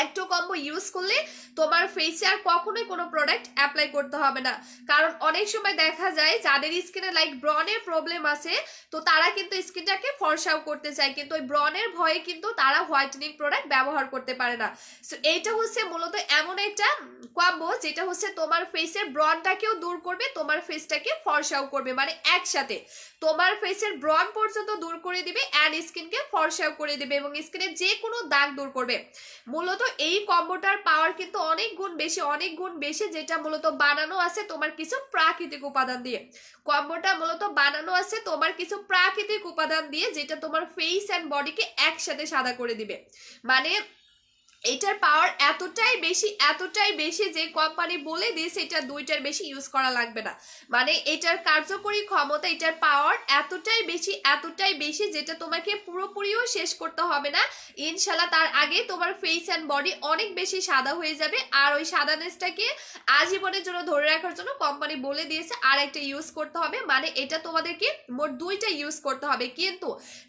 একটু কম্বো ইউজ করলে তোমার ফেসে আর কখনোই কোনো প্রোডাক্ট অ্যাপ্লাই করতে হবে না। কারণ অনেক সময় দেখা যায় যাদের স্কিনে লাইক ব্রনের প্রবলেম আছে, তো তারা কিন্তু স্কিনটাকে ফর্সাও করতে চায়। কিন্তু ওই ব্রনের ভয়ে কিন্তু তারা হোয়াইটেনিং প্রোডাক্ট ব্যবহার করতে পারে না। সো এইটা হচ্ছে মূলত এমন একটা কম্বো যেটা হচ্ছে তোমার ফেসের ব্রনটাকেও দূর করবে, তোমার ফেসটাকে ফর্সাও করবে। মানে একসাথে তোমার ফেসের ব্রন পর্যন্ত দূর করে দিবে অ্যান্ড স্কিনকে ফর্সাও করে দিবে এবং স্কিনের যে কোনো দাগ দূর করবে। মূলত এই কম্বোটার পাওয়ার কিন্তু অনেক গুণ বেশি, অনেক গুণ বেশি যেটা মূলত বানানো আছে তোমার কিছু প্রাকৃতিক উপাদান দিয়ে। কম্বোটা মূলত বানানো আছে তোমার কিছু প্রাকৃতিক উপাদান দিয়ে যেটা তোমার ফেস অ্যান্ড বডিকে একসাথে সাদা করে দিবে। মানে এটার পাওয়ার এতটাই বেশি এতটাই বেশি যে কোম্পানি বলে দিয়েছে এটা দুইটার বেশি ইউজ করা লাগবে না। মানে এটার কার্যকরী ক্ষমতা, এটার পাওয়ার এতটাই বেশি এতটাই বেশি যেটা তোমাকে পুরোপুরিও শেষ করতে হবে না। ইনশাল্লাহ তার আগে তোমার ফেস অ্যান্ড বডি অনেক বেশি সাদা হয়ে যাবে আর ওই সাদানেসটাকে আজীবনের জন্য ধরে রাখার জন্য কোম্পানি বলে দিয়েছে আর একটা ইউজ করতে হবে। মানে এটা তোমাদেরকে মোট দুইটা ইউজ করতে হবে। কিন্তু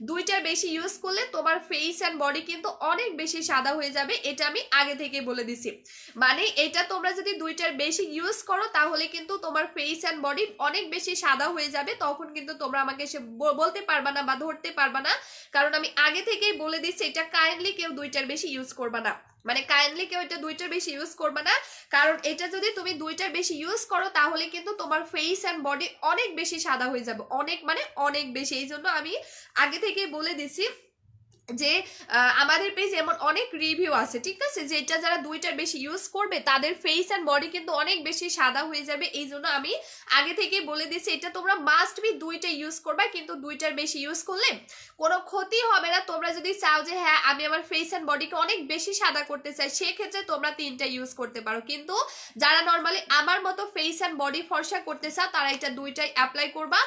দুইটার বেশি ইউজ করলে তোমার ফেস অ্যান্ড বডি কিন্তু অনেক বেশি সাদা হয়ে যাবে এটা আমি আগে থেকে বলে দিছি। মানে এটা তোমরা যদি দুইটার বেশি ইউজ করো, তাহলে কিন্তু তোমার ফেস অ্যান্ড বডি অনেক বেশি সাদা হয়ে যাবে। তখন কিন্তু তোমরা আমাকে ব- বলতে পারবা না বা ধরতে পারবা না। কারণ আমি আগে থেকেই বলে দিচ্ছি এটা কাইন্ডলি কেউ দুইটার বেশি ইউজ করবা না। মানে কাইন্ডলি কেউ এটা দুইটার বেশি ইউজ করবে না। কারণ এটা যদি তুমি দুইটার বেশি ইউজ করো, তাহলে কিন্তু তোমার ফেস অ্যান্ড বডি অনেক বেশি সাদা হয়ে যাবে। অনেক মানে অনেক বেশি। এই জন্য আমি আগে থেকেই বলে দিছি যে আমাদের পেজ এমন অনেক রিভিউ আছে, ঠিক আছে? যে এটা যারা দুইটার বেশি ইউজ করবে, তাদের ফেস অ্যান্ড বডি কিন্তু অনেক বেশি সাদা হয়ে যাবে। এই জন্য আমি আগে থেকেই বলে দিয়েছি এটা তোমরা মাস্ট বি দুইটা ইউজ করবা, কিন্তু দুইটার বেশি ইউজ করলে কোনো ক্ষতি হবে না। তোমরা যদি চাও যে হ্যাঁ আমি আমার ফেস অ্যান্ড বডিকে অনেক বেশি সাদা করতে চাই, সেক্ষেত্রে তোমরা তিনটা ইউজ করতে পারো। কিন্তু যারা নর্মালি আমার মতো ফেস অ্যান্ড বডি ফর্সা করতে চাও, তারা এটা দুইটাই অ্যাপ্লাই করবা।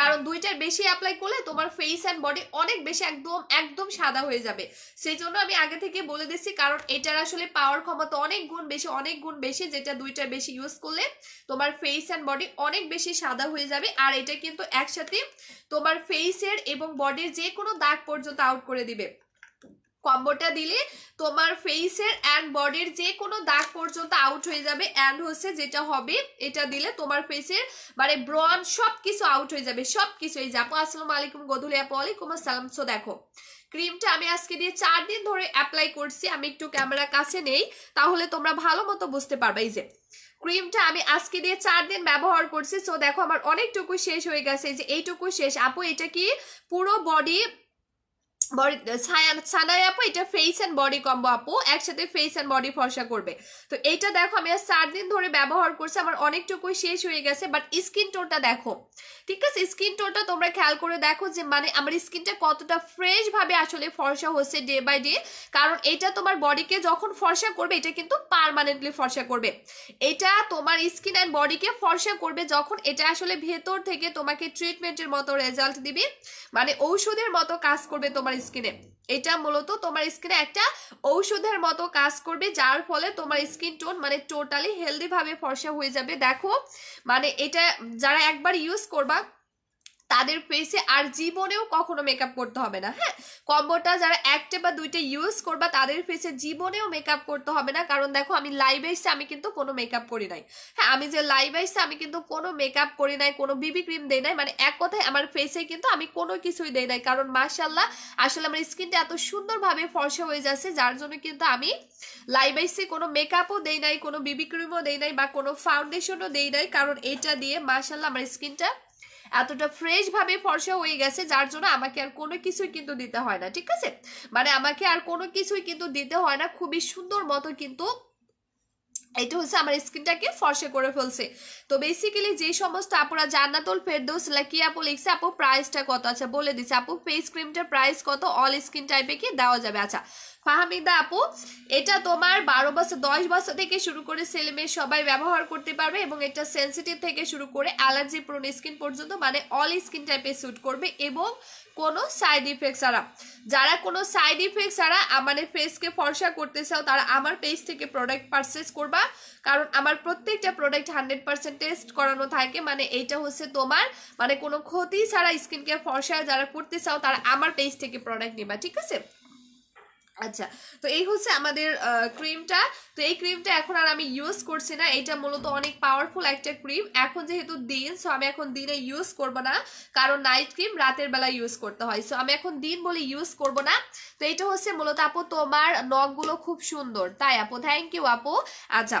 কারণ দুইটার বেশি অ্যাপ্লাই করলে তোমার ফেস অ্যান্ড বডি অনেক বেশি একদম একদম সাদা হয়ে যাবে। সেই জন্য আমি আগে থেকে বলে দিচ্ছি, কারণ এটার আসলে পাওয়ার ক্ষমতা অনেক গুণ বেশি, অনেক গুণ বেশি যেটা দুইটার বেশি ইউজ করলে তোমার ফেস অ্যান্ড বডি অনেক বেশি সাদা হয়ে যাবে। আর এটা কিন্তু একসাথে তোমার ফেসের এবং বডির যে কোনো দাগ পর্যন্ত আউট করে দিবে। কম্বোটা দিলে তোমার ফেসের অ্যান্ড বডির যে কোনো দাগ পর্যন্ত আউট হয়ে যাবে অ্যান্ড হচ্ছে যেটা হবে, এটা দিলে তোমার ফেসের মানে ব্রন সব কিছু আউট হয়ে যাবে সব কিছু এই যে আপু, আসসালামু আলাইকুম, গধুলি আপু আলাইকুম আসসালাম। সো দেখো ক্রিমটা আমি আজকে দিয়ে চার দিন ধরে অ্যাপ্লাই করছি, আমি একটু ক্যামেরা কাছে নেই, তাহলে তোমরা ভালো মতো বুঝতে পারবে। এই যে ক্রিমটা আমি আজকে দিয়ে চার দিন ব্যবহার করছি। সো দেখো, আমার অনেকটুকু শেষ হয়ে গেছে। যে এইটুকু শেষ। আপু, এটা কি পুরো বডি বডি এটা ফেস অ্যান্ড বডি কম্বো একসাথে ফেস অ্যান্ড বডি ফর্সা করবে। তো এইটা দেখো, আমি আজ চার দিন ধরে ব্যবহার করছি, আমার অনেকটুকুই শেষ হয়ে গেছে বাট স্কিন দেখো। ঠিক আছে? স্কিন তোমরা খেয়াল করে দেখো যে মানে আমার স্কিনটা কতটা ফ্রেশ ভাবে আসলে হচ্ছে ডে বাই ডে কারণ এটা তোমার বডিকে যখন ফর্সা করবে, এটা কিন্তু পারমানেন্টলি ফর্সা করবে। এটা তোমার স্কিন অ্যান্ড বডিকে ফর্সা করবে যখন এটা আসলে ভেতর থেকে তোমাকে ট্রিটমেন্টের মতো রেজাল্ট দিবে মানে ঔষধের মতো কাজ করবে তোমার স্কিনে এটা মূলত তোমার স্কিনে একটা ঔষধের মতো কাজ করবে, যার ফলে তোমার স্কিন টোন মানে টোটালি হেলদি ভাবে ফর্সা হয়ে যাবে। দেখো মানে এটা যারা একবার ইউজ করবা তাদের ফেসে আর জীবনেও কখনো মেকআপ করতে হবে না। হ্যাঁ কম্বোটা যারা একটা বা দুইটা ইউজ করবা, তাদের ফেসে জীবনেও মেকআপ করতে হবে না। কারণ দেখো, আমি লাইভ এসে আমি কিন্তু কোনো মেকআপ করি নাই। হ্যাঁ আমি যে লাইভ এসে আমি কিন্তু কোনো মেকআপ করি নাই, কোনো বিবি ক্রিম দেই নাই মানে এক কথায় আমার ফেসে কিন্তু আমি কোনো কিছুই দেই নাই। কারণ মাশাল্লাহ আসলে আমার স্কিনটা এত সুন্দরভাবে ফর্সা হয়ে যাচ্ছে, যার জন্য কিন্তু আমি লাইভ এসে কোনো মেকআপও দেই নাই, কোনো বিবি ক্রিমও দেই নাই বা কোনো ফাউন্ডেশনও দেই নাই। কারণ এটা দিয়ে মাশাল্লাহ আমার স্কিনটা এতটা ফ্রেশ ভাবে ফর্সা হয়ে গেছে, যার জন্য আমাকে আর কোনো কিছুই কিন্তু দিতে হয় না, ঠিক আছে? মানে আমাকে আর কোনো কিছুই কিন্তু দিতে হয় না, খুবই সুন্দর মতো কিন্তু এটা হচ্ছে আমার স্কিনটাকে ফর্সে করে ফেলছে। তো বেসিক্যালি যে সমস্ত আপুরা জান্নাতুল ফেরদৌস, লাকি আপু লিখছে, আপু প্রাইসটা কত আচ্ছা বলে দিচ্ছে, আপু ফেস ক্রিমটার প্রাইস কত? অল স্কিন টাইপে কি দেওয়া যাবে? আচ্ছা ফাহামিদা আপু, এটা তোমার বারো বছর, দশ বছর থেকে শুরু করে ছেলে মেয়ে সবাই ব্যবহার করতে পারবে এবং এটা সেন্সিটিভ থেকে শুরু করে অ্যালার্জি প্রোন স্কিন পর্যন্ত মানে অল স্কিন টাইপে স্যুট করবে এবং কোনো সাইড ইফেক্ট ছাড়া। যারা কোনো সাইড ইফেক্ট ছাড়া আমাদের ফেসকে ফর্সা করতে চাও, তারা আমার পেজ থেকে প্রোডাক্ট পারচেস করবা। কারণ আমার প্রত্যেকটা প্রোডাক্ট হান্ড্রেড পার্সেন্ট টেস্ট করানো থাকে মানে এইটা হচ্ছে তোমার মানে কোনো ক্ষতি ছাড়া স্কিনকে ফর্সা যারা করতে চাও, তারা আমার পেজ থেকে প্রোডাক্ট নিবা, ঠিক আছে? আচ্ছা তো এই হচ্ছে আমাদের ক্রিমটা তো এই ক্রিমটা এখন আর আমি ইউজ করছি না। এটা মূলত অনেক পাওয়ারফুল একটা ক্রিম এখন যেহেতু দিন সো আমি এখন দিনে ইউজ করব না। কারণ নাইট ক্রিম রাতের বেলা ইউজ করতে হয়। সো আমি এখন দিন বলে ইউজ করব না। তো এটা হচ্ছে মূলত আপু, তোমার নখগুলো খুব সুন্দর। তাই আপু থ্যাংক ইউ আপু। আচ্ছা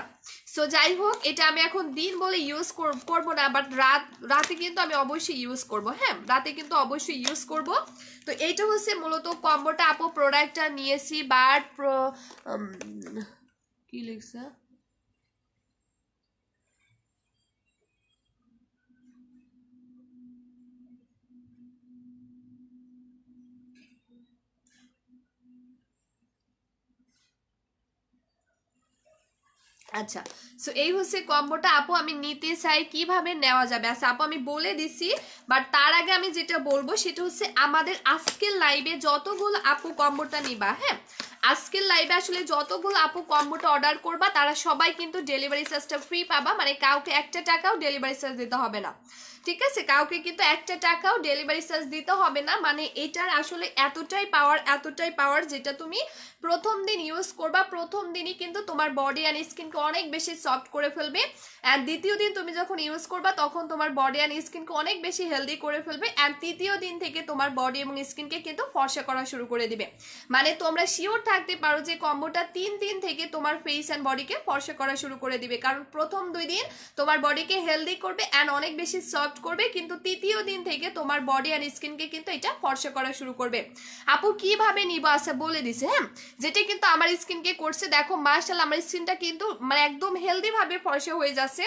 সো যাই হোক এটা আমি এখন দিন বলে ইউজ করব না বাট রাত, রাতে কিন্তু আমি অবশ্যই ইউজ করব হ্যাঁ? রাতে কিন্তু অবশ্যই ইউজ করব। তো এইটা হচ্ছে মূলত কম্বোটা আপু প্রোডাক্টটা নিয়েছি বাট কি লিখছে? আচ্ছা সো এই হচ্ছে কম্বোটা। আপু, আমি নিতে চাই কীভাবে নেওয়া যাবে? আচ্ছা আপু, আমি বলে দিছি বাট তার আগে আমি যেটা বলব সেটা হচ্ছে আমাদের আজকের লাইভে যতগুলো আপু কম্বোটা নিবা হ্যাঁ? আজকের লাইভে আসলে যতগুলো আপু কম্বোটা অর্ডার করবা, তারা সবাই কিন্তু ডেলিভারি চার্জটা ফ্রি পাবা মানে কাউকে একটা টাকাও ডেলিভারি চার্জ দিতে হবে না। ঠিক আছে? কাউকে কিন্তু একটা টাকাও ডেলিভারি চার্জ দিতে হবে না। মানে এটার আসলে এতটাই পাওয়ার এতটাই পাওয়ার যেটা তুমি প্রথম দিন ইউজ করবা। প্রথম দিনই কিন্তু তোমার বডি অ্যান্ড স্কিনকে অনেক বেশি সফট করে ফেলবে। অ্যান্ড দ্বিতীয় দিন তুমি যখন ইউজ করবা, তখন তোমার বডি অ্যান্ড স্কিনকে অনেক বেশি হেলদি করে ফেলবে। অ্যান্ড তৃতীয় দিন থেকে তোমার বডি এবং স্কিনকে কিন্তু ফর্সা করা শুরু করে দিবে। মানে তোমরা শিওর থাকতে পারো যে কম্বোটা তিন দিন থেকে তোমার ফেস অ্যান্ড বডিকে ফর্সা করা শুরু করে দিবে। কারণ প্রথম দুই দিন তোমার বডিকে হেলদি করবে অ্যান্ড অনেক বেশি সফট করবে, কিন্তু তৃতীয় দিন থেকে তোমার বডি অ্যান্ড স্কিনকে কিন্তু এটা ফর্সা করা শুরু করবে। আপু কীভাবে নিব আসা বলে দিছে হ্যাঁ? যেটা কিন্তু আমার স্কিনকে করছে, দেখো মার্শাল আমার স্কিনটা কিন্তু মানে একদম হেলদিভাবে ফর্সা হয়ে যাচ্ছে।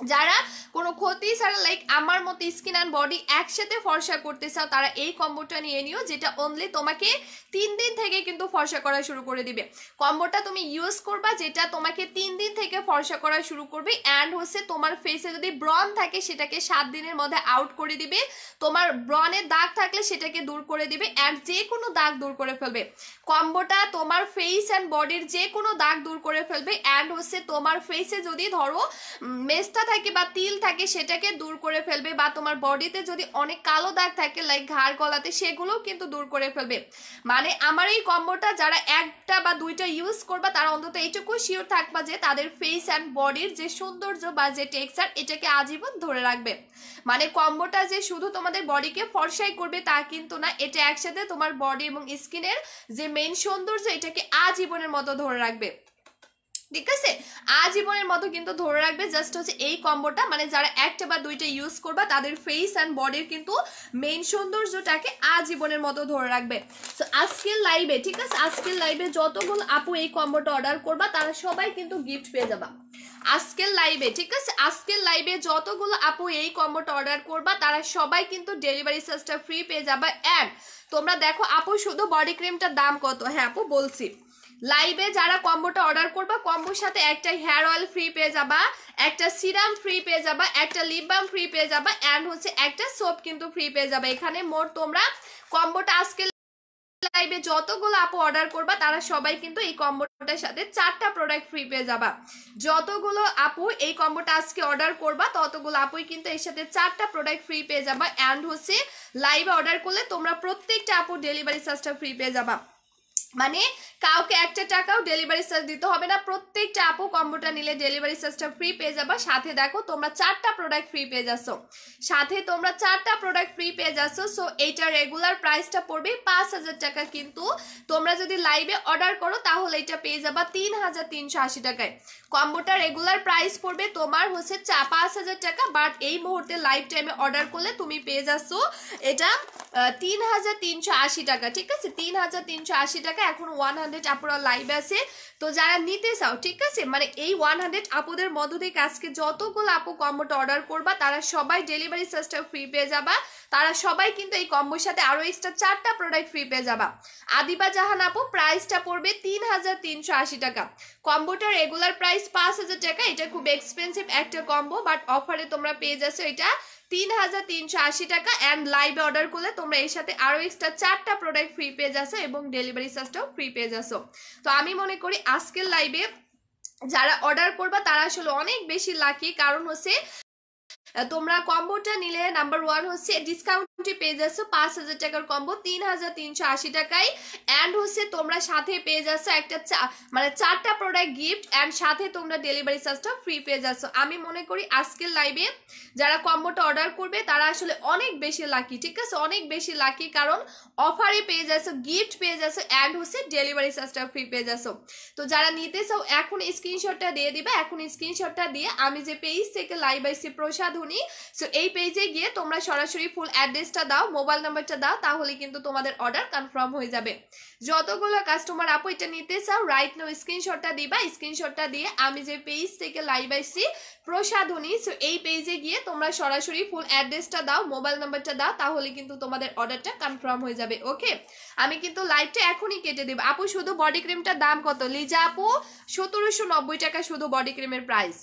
যারা কোনো ক্ষতি ছাড়া লাইক আমার মতো স্কিন অ্যান্ড বডি একসাথে ফর্সা করতে চাও, তারা এই কম্বোটা নিয়ে নিও, যেটা অনলি তোমাকে তিন দিন থেকে কিন্তু ফর্সা করা শুরু করে দিবে। কম্বোটা তুমি ইউজ করবা, যেটা তোমাকে তিন দিন থেকে ফর্সা করা শুরু করবে অ্যান্ড হচ্ছে তোমার ফেসে যদি ব্রন থাকে, সেটাকে সাত দিনের মধ্যে আউট করে দিবে। তোমার ব্রনের দাগ থাকলে সেটাকে দূর করে দিবে অ্যান্ড যে কোনো দাগ দূর করে ফেলবে। কম্বোটা তোমার ফেস অ্যান্ড বডির যে কোনো দাগ দূর করে ফেলবে অ্যান্ড হচ্ছে তোমার ফেসে যদি ধরো মেস্তা থাকে বা তিল থাকে সেটাকে দূর করে ফেলবে বা তোমার বডিতে যদি অনেক কালো দাগ থাকে লাইক ঘাড় গলাতে, সেগুলোও কিন্তু দূর করে ফেলবে। মানে আমার এই কম্বোটা যারা একটা বা দুইটা ইউজ করবা, তারা অন্তত এইটুকু শিওর থাকবা যে তাদের ফেস অ্যান্ড বডির যে সৌন্দর্য বা যে টেক্সচার এটাকে আজীবন ধরে রাখবে। মানে কম্বোটা যে শুধু তোমাদের বডিকে ফর্সাই করবে তা কিন্তু না, এটা একসাথে তোমার বডি এবং স্কিনের যে মেইন সৌন্দর্য, এটাকে আজীবনের মতো ধরে রাখবে। ঠিক আছে? আজীবনের মতো কিন্তু ধরে রাখবে জাস্ট হচ্ছে এই কম্বোটা মানে যারা একটা বা দুইটা ইউজ করবা, তাদের ফেস অ্যান্ড বডির কিন্তু মেইন সৌন্দর্যটাকে আজীবনের মতো ধরে রাখবে। তো আজকের লাইভে ঠিক আছে? আজকের লাইভে যতগুলো আপু এই কম্বোটা অর্ডার করবা, তারা সবাই কিন্তু গিফট পেয়ে যাবা। আজকের লাইভে ঠিক আছে? আজকের লাইভে যতগুলো আপু এই কম্বোটা অর্ডার করবা, তারা সবাই কিন্তু ডেলিভারি চার্জটা ফ্রি পেয়ে যাবা। অ্যান্ড তোমরা দেখো, আপু শুধু বডি ক্রিমটার দাম কত? হ্যাঁ আপু বলছি। লাইভে যারা কম্বোটা অর্ডার করবা, কম্বোর সাথে একটা হেয়ার অয়েল ফ্রি পেয়ে যাবা, একটা সিরাম ফ্রি পেয়ে যাবা, একটা লিপ বাম ফ্রি পেয়ে যাবা অ্যান্ড হচ্ছে একটা সোপ কিন্তু ফ্রি পেয়ে যাবা। এখানে মোট তোমরা কম্বোটা আজকে লাইভে যতগুলো আপু অর্ডার করবা, তারা সবাই কিন্তু এই কম্বোটার সাথে চারটা প্রোডাক্ট ফ্রি পেয়ে যাবা। যতগুলো আপু এই কম্বোটা আজকে অর্ডার করবা, ততগুলো আপুই কিন্তু এর সাথে চারটা প্রোডাক্ট ফ্রি পেয়ে যাবা অ্যান্ড হচ্ছে লাইভে অর্ডার করলে তোমরা প্রত্যেকটা আপু ডেলিভারি চার্জটা ফ্রি পেয়ে যাবা। মানে কাউকে একটা টাকাও ডেলিভারি চার্জ দিতে হবে না। প্রত্যেকটা আপু কম্বোটা নিলে ডেলিভারি চার্জটা ফ্রি পেয়ে যাবা। সাথে দেখো, তোমরা চারটা প্রোডাক্ট ফ্রি পেয়ে যাচ্ছ। সাথে তোমরা চারটা প্রোডাক্ট ফ্রি পেয়ে যাচ্ছ। সো এইটা রেগুলার প্রাইসটা পড়বে পাঁচ হাজার টাকা। কিন্তু তোমরা যদি লাইভে অর্ডার করো, তাহলে এটা পেয়ে যাবা তিন হাজার তিনশো আশি টাকায়। কম্বোটা রেগুলার প্রাইস পড়বে। তোমার হচ্ছে চা পাঁচ হাজার টাকা। বাট এই মুহূর্তে লাইভ টাইমে অর্ডার করলে তুমি পেয়ে যাচ্ছ এটা তিন হাজার তিনশো আশি টাকা। ঠিক আছে? তিন হাজার তিনশো আশি টাকা। এখন ওয়ান হান্ড্রেড আপুরা লাইভ আছে। তো যারা নিতে চাও, ঠিক আছে? মানে এই ওয়ান হান্ড্রেড আপুদের মধ্য থেকে আজকে যতগুলো আপু কম্বোটা অর্ডার করবা, তারা সবাই ডেলিভারি চার্জটা ফ্রি পেয়ে যাবা। তারা সবাই কিন্তু এই কম্বোর সাথে আরও এক্সট্রা চারটা প্রোডাক্ট ফ্রি পেয়ে যাবা। আদিবা জাহান আপু প্রাইসটা পড়বে তিন হাজার তিনশো আশি টাকা। কম্বোটার রেগুলার প্রাইস পাঁচ হাজার টাকা, এটা খুব এক্সপেন্সিভ একটা কম্বো বাট অফারে তোমরা পেয়ে যাচ্ছ এটা। তিন হাজার তিনশো আশি টাকা অ্যান্ড লাইভে অর্ডার করলে তোমরা এর সাথে আরও এক্সট্রা চারটা প্রোডাক্ট ফ্রি পেয়ে যাচ্ছ এবং ডেলিভারি চার্জটাও ফ্রি পেয়ে যাচ্ছ। তো আমি মনে করি আজকের লাইভে যারা অর্ডার করবা তারা আসলে অনেক বেশি লাকি কারণ হচ্ছে তোমরা কম্বোটা নিলে নাম্বার ওয়ান হচ্ছে ডিসকাউন্টে পেয়ে যাচ্ছ পাঁচ হাজার টাকার কম্বো তিন হাজার তিনশো আশি টাকায়। অ্যান্ড হচ্ছে তোমরা সাথে পেয়ে যাচ্ছ একটা মানে চারটা প্রোডাক্ট গিফট অ্যান্ড সাথে তোমরা ডেলিভারি চার্জটা ফ্রি পেয়ে যাচ্ছ। আমি মনে করি আজকের লাইভে যারা কম্বোটা অর্ডার করবে, তারা আসলে অনেক বেশি লাকি ঠিক আছে? অনেক বেশি লাকি কারণ অফারে পেয়ে যাচ্ছ গিফট পেয়ে যাচ্ছ অ্যান্ড হচ্ছে ডেলিভারি চার্জটা ফ্রি পেয়ে যাচ্ছ। তো যারা নিতে চাও, এখন স্ক্রিনশটটা দিয়ে দিবে। এখন স্ক্রিনশটটা দিয়ে আমি যে পেজ থেকে লাইভ আইসি প্রসাদ ধনী। সো এই পেজে গিয়ে তোমরা সরাসরি ফুল অ্যাড্রেসটা দাও মোবাইল নাম্বারটা দাও, তাহলে কিন্তু তোমাদের অর্ডার কনফার্ম হয়ে যাবে। যতগুলো কাস্টমার আপু, এটা নিতে চাও রাইট নো স্ক্রিনশটটা দিবা স্ক্রিনশটটা দিয়ে আমি যে পেজ থেকে লাইভ আসছি প্রসাধনী সো এই পেজে গিয়ে তোমরা সরাসরি ফুল অ্যাড্রেসটা দাও মোবাইল নাম্বারটা দাও, তাহলে কিন্তু তোমাদের অর্ডারটা কনফার্ম হয়ে যাবে ওকে আমি কিন্তু লাইভটা এখনই কেটে দেবো। আপু, শুধু বডি ক্রিমটার দাম কত? লিজা আপু, সতেরোশো নব্বই টাকা শুধু বডি ক্রিমের প্রাইস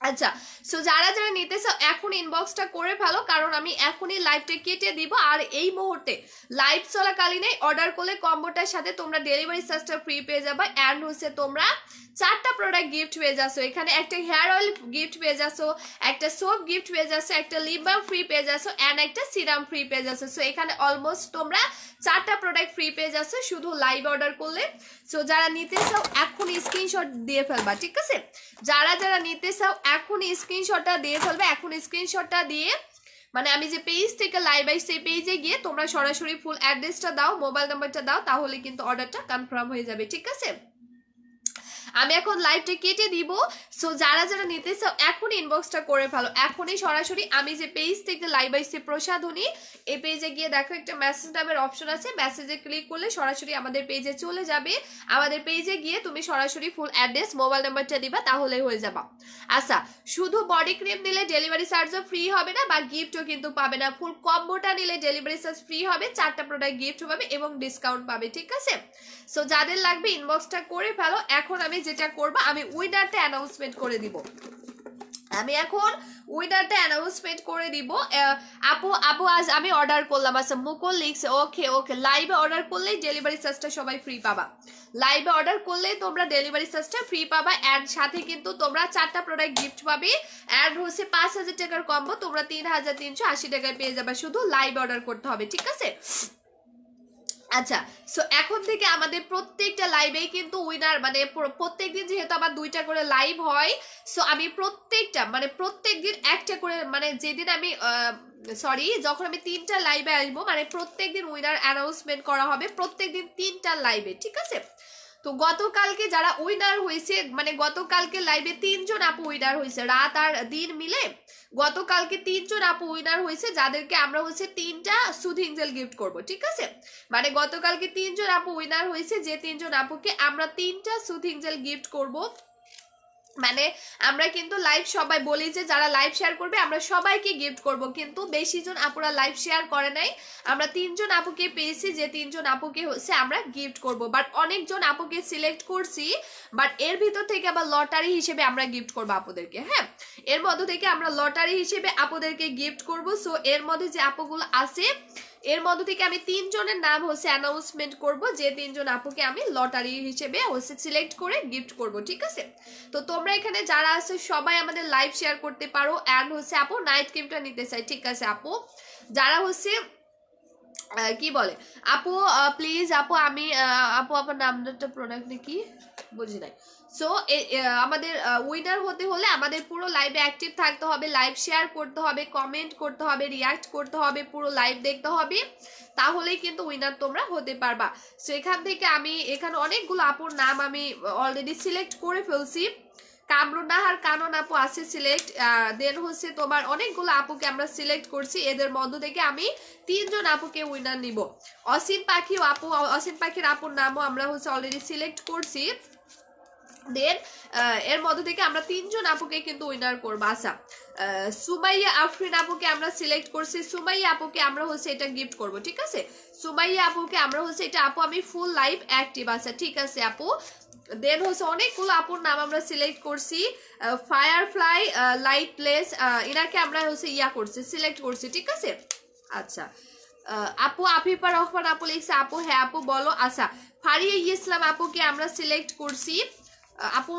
আচ্ছা সো যারা যারা নিতে চাও, এখন ইনবক্সটা করে ফেলো, কারণ আমি এখনই লাইভটা কেটে দিব। আর এই মুহূর্তে লাইভ চলাকালীনে অর্ডার করলে কম্বোটার সাথে তোমরা ডেলিভারি চার্জটা ফ্রি পেয়ে যাবে। অ্যান্ড হচ্ছে তোমরা চারটা প্রোডাক্ট গিফট পেয়ে যাচ্ছ। এখানে একটা হেয়ার অয়েল গিফট পেয়ে যাচ্ছ, একটা সোপ গিফট পেয়ে যাচ্ছ, একটা লিপ বাম ফ্রি পেয়ে যাচ্ছ অ্যান্ড একটা সিরাম ফ্রি পেয়ে যাচ্ছ। সো এখানে অলমোস্ট তোমরা চারটা প্রোডাক্ট ফ্রি পেয়ে যাচ্ছ, শুধু লাইভ অর্ডার করলে। সো যারা নিতে চাও এখন স্ক্রিনশট দিয়ে ফেলবা, ঠিক আছে? যারা যারা নিতে চাও এখন স্ক্রিনশটটা দিয়ে ফেলবে এখন স্ক্রিনশটটা দিয়ে মানে আমি যে পেজ থেকে লাইভ আই সেই পেজে গিয়ে তোমরা সরাসরি ফুল অ্যাড্রেসটা দাও মোবাইল নাম্বারটা দাও, তাহলে কিন্তু অর্ডারটা কনফার্ম হয়ে যাবে, ঠিক আছে? আমি এখন লাইভটা কেটে দিব। সো যারা যারা নিতে চাও এখন ইনবক্সটা করে ফেলো। এখনই সরাসরি আমি যে পেজ থেকে লাইভ আইসি প্রসাধনী, এই পেজে গিয়ে দেখো একটা মেসেজ নামের অপশন আছে। মেসেজে ক্লিক করলে সরাসরি আমাদের পেজে চলে যাবে। আমাদের পেজে গিয়ে তুমি সরাসরি ফুল অ্যাড্রেস মোবাইল নাম্বারটা দিবা তাহলেই হয়ে যাবা। আচ্ছা শুধু বডি ক্রিম নিলে ডেলিভারি চার্জও ফ্রি হবে না, বা গিফটও কিন্তু পাবে না। ফুল কম্বোটা নিলে ডেলিভারি চার্জ ফ্রি হবে, চারটা প্রোডাক্ট গিফট পাবে এবং ডিসকাউন্ট পাবে, ঠিক আছে? সো যাদের লাগবে ইনবক্সটা করে ফেলো। এখন আমি যেটা করব, আমি উইনারটা অ্যানাউন্সমেন্ট করে দিব। আমি এখন উইনারটা অ্যানাউন্সমেন্ট করে দিব। আপু আপু, আজ আমি অর্ডার করলাম। আচ্ছা মুকুল লিখছে ওকে ওকে লাইভে অর্ডার করলেই ডেলিভারি চার্জটা সবাই ফ্রি পাবা। লাইভে অর্ডার করলেই তোমরা ডেলিভারি চার্জটা ফ্রি পাবা। অ্যান্ড সাথে কিন্তু তোমরা চারটা প্রোডাক্ট গিফট পাবে। অ্যান্ড হচ্ছে পাঁচ হাজার টাকার কম্বো তোমরা তিন হাজার তিনশো আশি টাকায় পেয়ে যাবে। শুধু লাইভ অর্ডার করতে হবে, ঠিক আছে? আচ্ছা সো এখন থেকে আমাদের প্রত্যেকটা লাইভেই কিন্তু উইনার মানে প্রত্যেক দিন যেহেতু আমার দুইটা করে লাইভ হয় সো আমি প্রত্যেকটা মানে প্রত্যেক দিন একটা করে মানে যেদিন আমি সরি যখন আমি তিনটা লাইভে আসব মানে প্রত্যেক দিন উইনার অ্যানাউন্সমেন্ট করা হবে প্রত্যেক দিন তিনটা লাইভে ঠিক আছে? তো গতকালকে যারা উইনার হয়েছে মানে গতকালকে লাইভে তিনজন আপু উইনার হয়েছে, রাত আর দিন মিলে গতকালকে তিনজন আপু উইনার হয়েছে, যাদেরকে আমরা হচ্ছে তিনটা সুদিং জেল গিফট করব, ঠিক আছে? মানে গতকালকে তিনজন আপু উইনার হয়েছে, যে তিনজন আপুকে আমরা তিনটা সুথিং জেল গিফট করব মানে আমরা কিন্তু লাইভ সবাই বলি যে যারা লাইভ শেয়ার করবে, আমরা সবাইকে গিফট করব। কিন্তু বেশি জন আপুরা লাইভ শেয়ার করে নাই। আমরা তিনজন আপুকে পেয়েছি, যে তিনজন আপুকে হচ্ছে আমরা গিফট করব। বাট অনেকজন আপুকে সিলেক্ট করছি বাট এর ভিতর থেকে আবার লটারি হিসেবে আমরা গিফট করব আপুদেরকে হ্যাঁ? এর মধ্যে থেকে আমরা লটারি হিসেবে আপুদেরকে গিফট করব। সো এর মধ্যে যে আপুগুলো আছে এর মধ্যে থেকে আমি তিনজনের নাম হচ্ছে অ্যানাউন্সমেন্ট করব। যে তিনজন আপুকে আমি লটারি হিসেবে হচ্ছে সিলেক্ট করে গিফট করব, ঠিক আছে? তো তোমরা এখানে যারা আছে সবাই আমাদের লাইভ শেয়ার করতে পারো অ্যান্ড হচ্ছে আপু নাইট ক্রিমটা নিতে চাই, ঠিক আছে আপু? যারা হচ্ছে কি বলে? আপু প্লিজ আপু, আমি আপু, আপনার নামটা প্রোডাক্ট কি বুঝি নাই। সো আমাদের উইনার হতে হলে আমাদের পুরো লাইভে অ্যাক্টিভ থাকতে হবে লাইভ শেয়ার করতে হবে কমেন্ট করতে হবে রিয়াক্ট করতে হবে, পুরো লাইভ দেখতে হবে। তাহলেই কিন্তু উইনার তোমরা হতে পারবা। সো এখান থেকে আমি, এখানে অনেকগুলো আপুর নাম আমি অলরেডি সিলেক্ট করে ফেলছি। কামরুনাহার কানন আপু আছে সিলেক্ট দেন হচ্ছে তোমার অনেকগুলো আপুকে আমরা সিলেক্ট করছি। এদের মধ্য থেকে আমি তিনজন আপুকে উইনার নিব। অসীম পাখি আপু, অসীম পাখির আপুর নামও আমরা হচ্ছে অলরেডি সিলেক্ট করছি। দেন এর মধ্যে থেকে আমরা তিনজন আপুকে কিন্তু উইনার করব। আচ্ছা সুমাইয়া আফরিন আপুকে আমরা সিলেক্ট করছি। সুমাইয়া আপুকে আমরা হচ্ছে এটা গিফট করব, ঠিক আছে? সুমাইয়া আপুকে আমরা হচ্ছে এটা আপু, আমি ফুল লাইভ অ্যাক্টিভ আচ্ছা ঠিক আছে আপু? দেন হচ্ছে অনেকগুলো আপুর নাম আমরা সিলেক্ট করছি। ফায়ারফ্লাই লাইট প্লেস এনাকে আমরা হচ্ছে ইয়া করছি সিলেক্ট করছি, ঠিক আছে? আচ্ছা আপু আফিফা রহমান আপু লিখছে, আপু হ্যাঁ আপু, বলো। আচ্ছা ফারিয়া ইসলাম আপুকে আমরা সিলেক্ট করছি। আপু?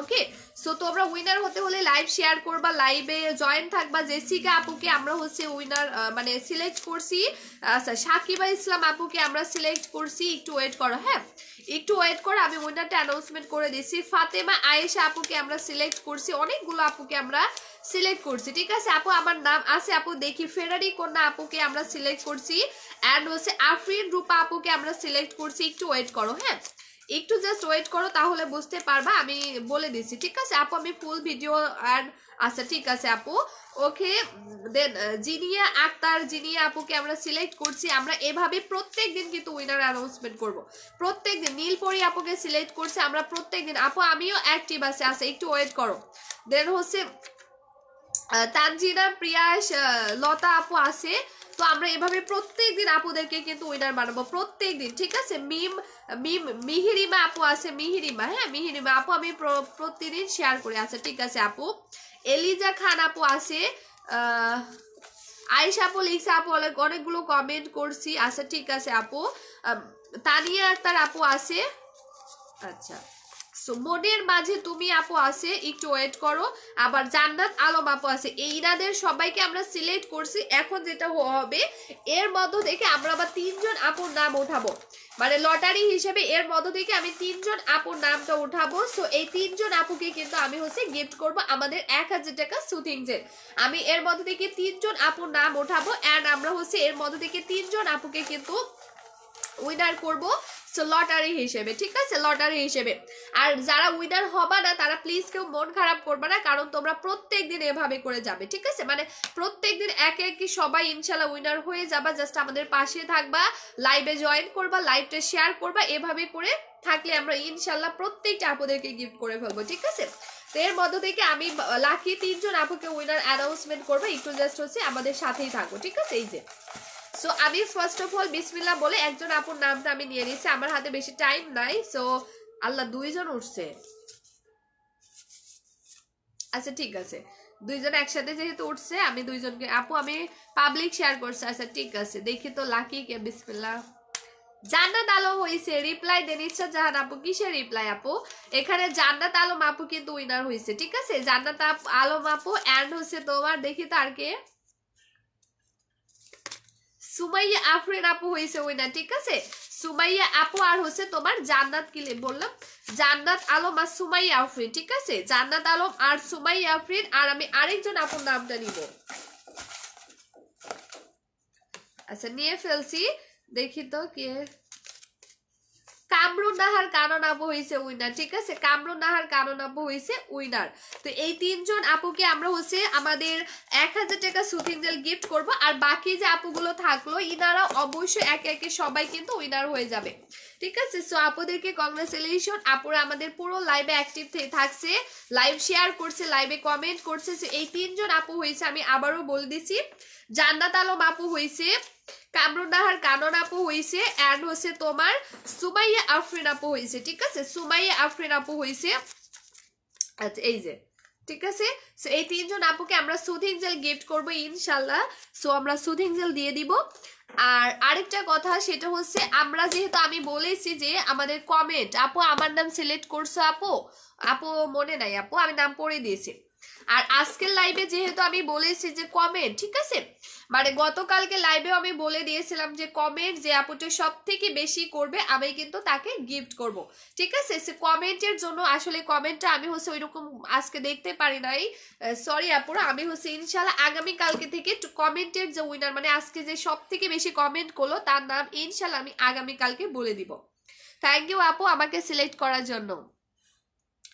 ওকে সো তোমরা উইনার হতে হলে লাইভ শেয়ার করবা লাইভে জয়েন থাকবা। জেসিকা আপুকে আমরা হচ্ছে উইনার মানে সিলেক্ট করছি। আচ্ছা সাকিবা ইসলাম আপুকে আমরা সিলেক্ট করছি। একটু ওয়েট করো হ্যাঁ? একটু ওয়েট করো, আমি উইনারটা অ্যানাউন্সমেন্ট করে দিচ্ছি। ফাতেমা আয়েশা আপুকে আমরা সিলেক্ট করছি। অনেকগুলো আপুকে আমরা সিলেক্ট করছি। ঠিক আছে, আপু, আমার নাম আছে। আপু, দেখি ফেরারি কন্যা আপুকে আমরা সিলেক্ট করছি। অ্যান্ড হচ্ছে আফরিন রূপা আপুকে আমরা সিলেক্ট করছি। একটু ওয়েট করো হ্যাঁ? একটু জাস্ট ওয়েট করো, তাহলে বুঝতে পারবা, আমি বলে দিচ্ছি, ঠিক আছে? আপু, আমি ফুল ভিডিও আর আচ্ছা ঠিক আছে আপু? ওকে দেন জিনিয়া আক্তার জিনিয়া আপুকে আমরা সিলেক্ট করছি, আমরা এভাবে প্রত্যেক দিন কিন্তু উইনার অ্যানাউন্সমেন্ট করব। প্রত্যেক দিন নীলপরি আপুকে সিলেক্ট করছি, আমরা প্রত্যেক দিন আপু, আমিও অ্যাক্টিভ আছে আচ্ছা একটু ওয়েট করো। দেন হচ্ছে তানজিনা, প্রিয়াস লতা আপু আছে। তো আমরা এভাবে প্রত্যেক দিন আপুদেরকে কিন্তু উইনার বানাবো প্রত্যেক দিন ঠিক আছে? মিম মিম, মিহিরিমা আপু আছে, মিহিরিমা হ্যাঁ? মিহিরিমা আপু আমি প্রতিদিন শেয়ার করি আচ্ছা ঠিক আছে, আপু? এলিজা খান আপু আছে আয়েশা আপু লিখছে আপু, অনেক, অনেকগুলো কমেন্ট করছি আচ্ছা ঠিক আছে, আপু। তানিয়া আক্তার আপু আছে আচ্ছা। সো মনের মাঝে তুমি আপু আছে, একটু ওয়েট করো। আবার জান্নাত আলম আপু আছে। এইনাদের সবাইকে আমরা সিলেক্ট করছি। এখন যেটা হবে, এর মধ্য থেকে আমরা আবার তিনজন আপুর নাম উঠাবো। মানে লটারি হিসেবে এর মধ্য থেকে আমি তিনজন আপুর নামটা উঠাবো। সো এই তিনজন আপুকে কিন্তু আমি হচ্ছে গিফট করব আমাদের এক হাজার টাকা সুথিং জেল আমি এর মধ্য থেকে তিনজন আপুর নাম উঠাবো। অ্যান্ড আমরা হচ্ছে এর মধ্য থেকে তিনজন আপুকে কিন্তু উইনার করব। সো লটারি হিসেবে, ঠিক আছে? লটারি হিসেবে। আর যারা উইনার হবা না, তারা প্লিজ কেউ মন খারাপ করবে না, কারণ তোমরা প্রত্যেক দিন এভাবে করে যাবে, ঠিক আছে? মানে প্রত্যেক দিন একে একে সবাই ইনশাল্লাহ উইনার হয়ে যাবা জাস্ট আমাদের পাশে থাকবা লাইভে জয়েন করবা লাইভটা শেয়ার করবা, এভাবে করে থাকলে আমরা ইনশাল্লাহ প্রত্যেকটা আপুদেরকে গিফট করে ফেলব, ঠিক আছে? এর মধ্য থেকে আমি লাকি তিনজন আপুকে উইনার অ্যানাউন্সমেন্ট করব, একটু জাস্ট হচ্ছে আমাদের সাথেই থাকব, ঠিক আছে? এই যে। সো আমি ফার্স্ট অফ অল বিসমিল্লাহ বলে একজন আপুর নামটা আমি নিয়ে নিচ্ছি আমার হাতে বেশি টাইম নাই। সো আল্লাহ দুইজন উঠছে। আচ্ছা ঠিক আছে। দুইজন একসাথে যেহেতু উঠছে, আমি দুইজনকে, আপু, আমি পাবলিক শেয়ার করছি। আচ্ছা ঠিক আছে। দেখি তো লাকি কে বিসমিল্লাহ। জান্নাত আলম হয়েছে রিপ্লাই দেন, ইচ্ছা জাহান আপু, কিসের রিপ্লাই আপু? এখানে জান্নাত আলম আপু কিন্তু উইনার হয়েছে ঠিক আছে? জান্নাত আলম আপু অ্যান্ড হচ্ছে তোমার। দেখি তো আর কে। সুমাইয়া আফরিন আপু হয়েছে না ঠিক আছে? সুমাইয়া আপু আর হচ্ছে তোমার জান্নাত কিলে বললাম? জান্নাত আলম আর সুমাইয়া আফরিন, ঠিক আছে? জান্নাত আলম আর সুমাইয়া আফরিন, আর আমি আরেকজন আপুর নামটা নিব। আচ্ছা নিয়ে ফেলছি। দেখি তো কে কামরুন নাহার কানন আপু হয়েছে উইনার, ঠিক আছে? কামরুন নাহার কানন আপু হয়েছে উইনার। তো এই তিনজন আপুকে আমরা হচ্ছে আমাদের এক হাজার টাকা সুতিং জেল গিফট করব, আর বাকি যে আপুগুলো থাকল, ইনারা অবশ্যই একে একে সবাই কিন্তু উইনার হয়ে যাবে। ঠিক আছে? সো আপুদেরকে কংগ্রেচুলেশন আপুরা আমাদের পুরো লাইভে অ্যাক্টিভ থাকছে লাইভ শেয়ার করছে লাইভে কমেন্ট করছে। এই তিনজন আপু হয়েছে আমি আবারও বলে দিচ্ছি জান্নাত আলম আপু হয়েছে কামরুন নাহার কানন আপু হয়েছে অ্যান্ড হচ্ছে তোমার সুমাইয়া আফরিন আপু হয়েছে ঠিক আছে? সুমাইয়া আফরিন আপু হয়েছে আচ্ছা এই যে, ঠিক আছে? সো এই তিনজন আপুকে আমরা সুথিং জেল গিফট করব ইনশাল্লাহ। সো আমরা সুথিং জেল দিয়ে দিব। আর আরেকটা কথা, সেটা হচ্ছে, আমরা যেহেতু আমি বলেছি যে আমাদের কমেন্ট আপু, আমার নাম সিলেক্ট করছ আপু? আপু, মনে নাই আপু, আমি নাম পড়ে দিয়েছি। আর আজকের লাইভে যেহেতু আমি বলেছি যে কমেন্ট ঠিক আছে? মানে গতকালকে লাইভেও আমি বলে দিয়েছিলাম যে কমেন্ট যে আপুটা সব থেকে বেশি করবে, আমি কিন্তু তাকে গিফট করব। ঠিক আছে? সে কমেন্টের জন্য আসলে কমেন্টটা আমি হচ্ছে ওইরকম আজকে দেখতে পারি নাই। সরি আপুরা, আমি হচ্ছে ইনশাল্লাহ আগামী কালকে থেকে কমেন্টের যে উইনার মানে আজকে যে সব থেকে বেশি কমেন্ট করল, তার নাম ইনশাল্লাহ আমি আগামী কালকে বলে দিব। থ্যাংক ইউ আপু আমাকে সিলেক্ট করার জন্য।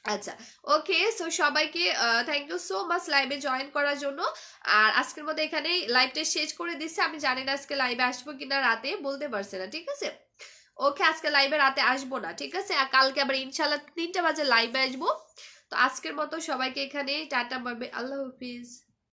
আচ্ছা ওকে সো সবাইকে থ্যাংক ইউ সো মাচ লাইভে জয়েন করার জন্য। আর আজকের মধ্যে এখানে লাইভটা শেষ করে দিচ্ছে। আমি জানি না আজকে লাইভে আসব কিনা রাতে, বলতে পারছে না, ঠিক আছে? ওকে আজকে লাইভে রাতে আসব না, ঠিক আছে? আর কালকে আবার ইনশাল্লাহ তিনটা বাজে লাইভে আসব। তো আজকের মতো সবাইকে এখানে টাটা মারবে আল্লাহ হাফিজ।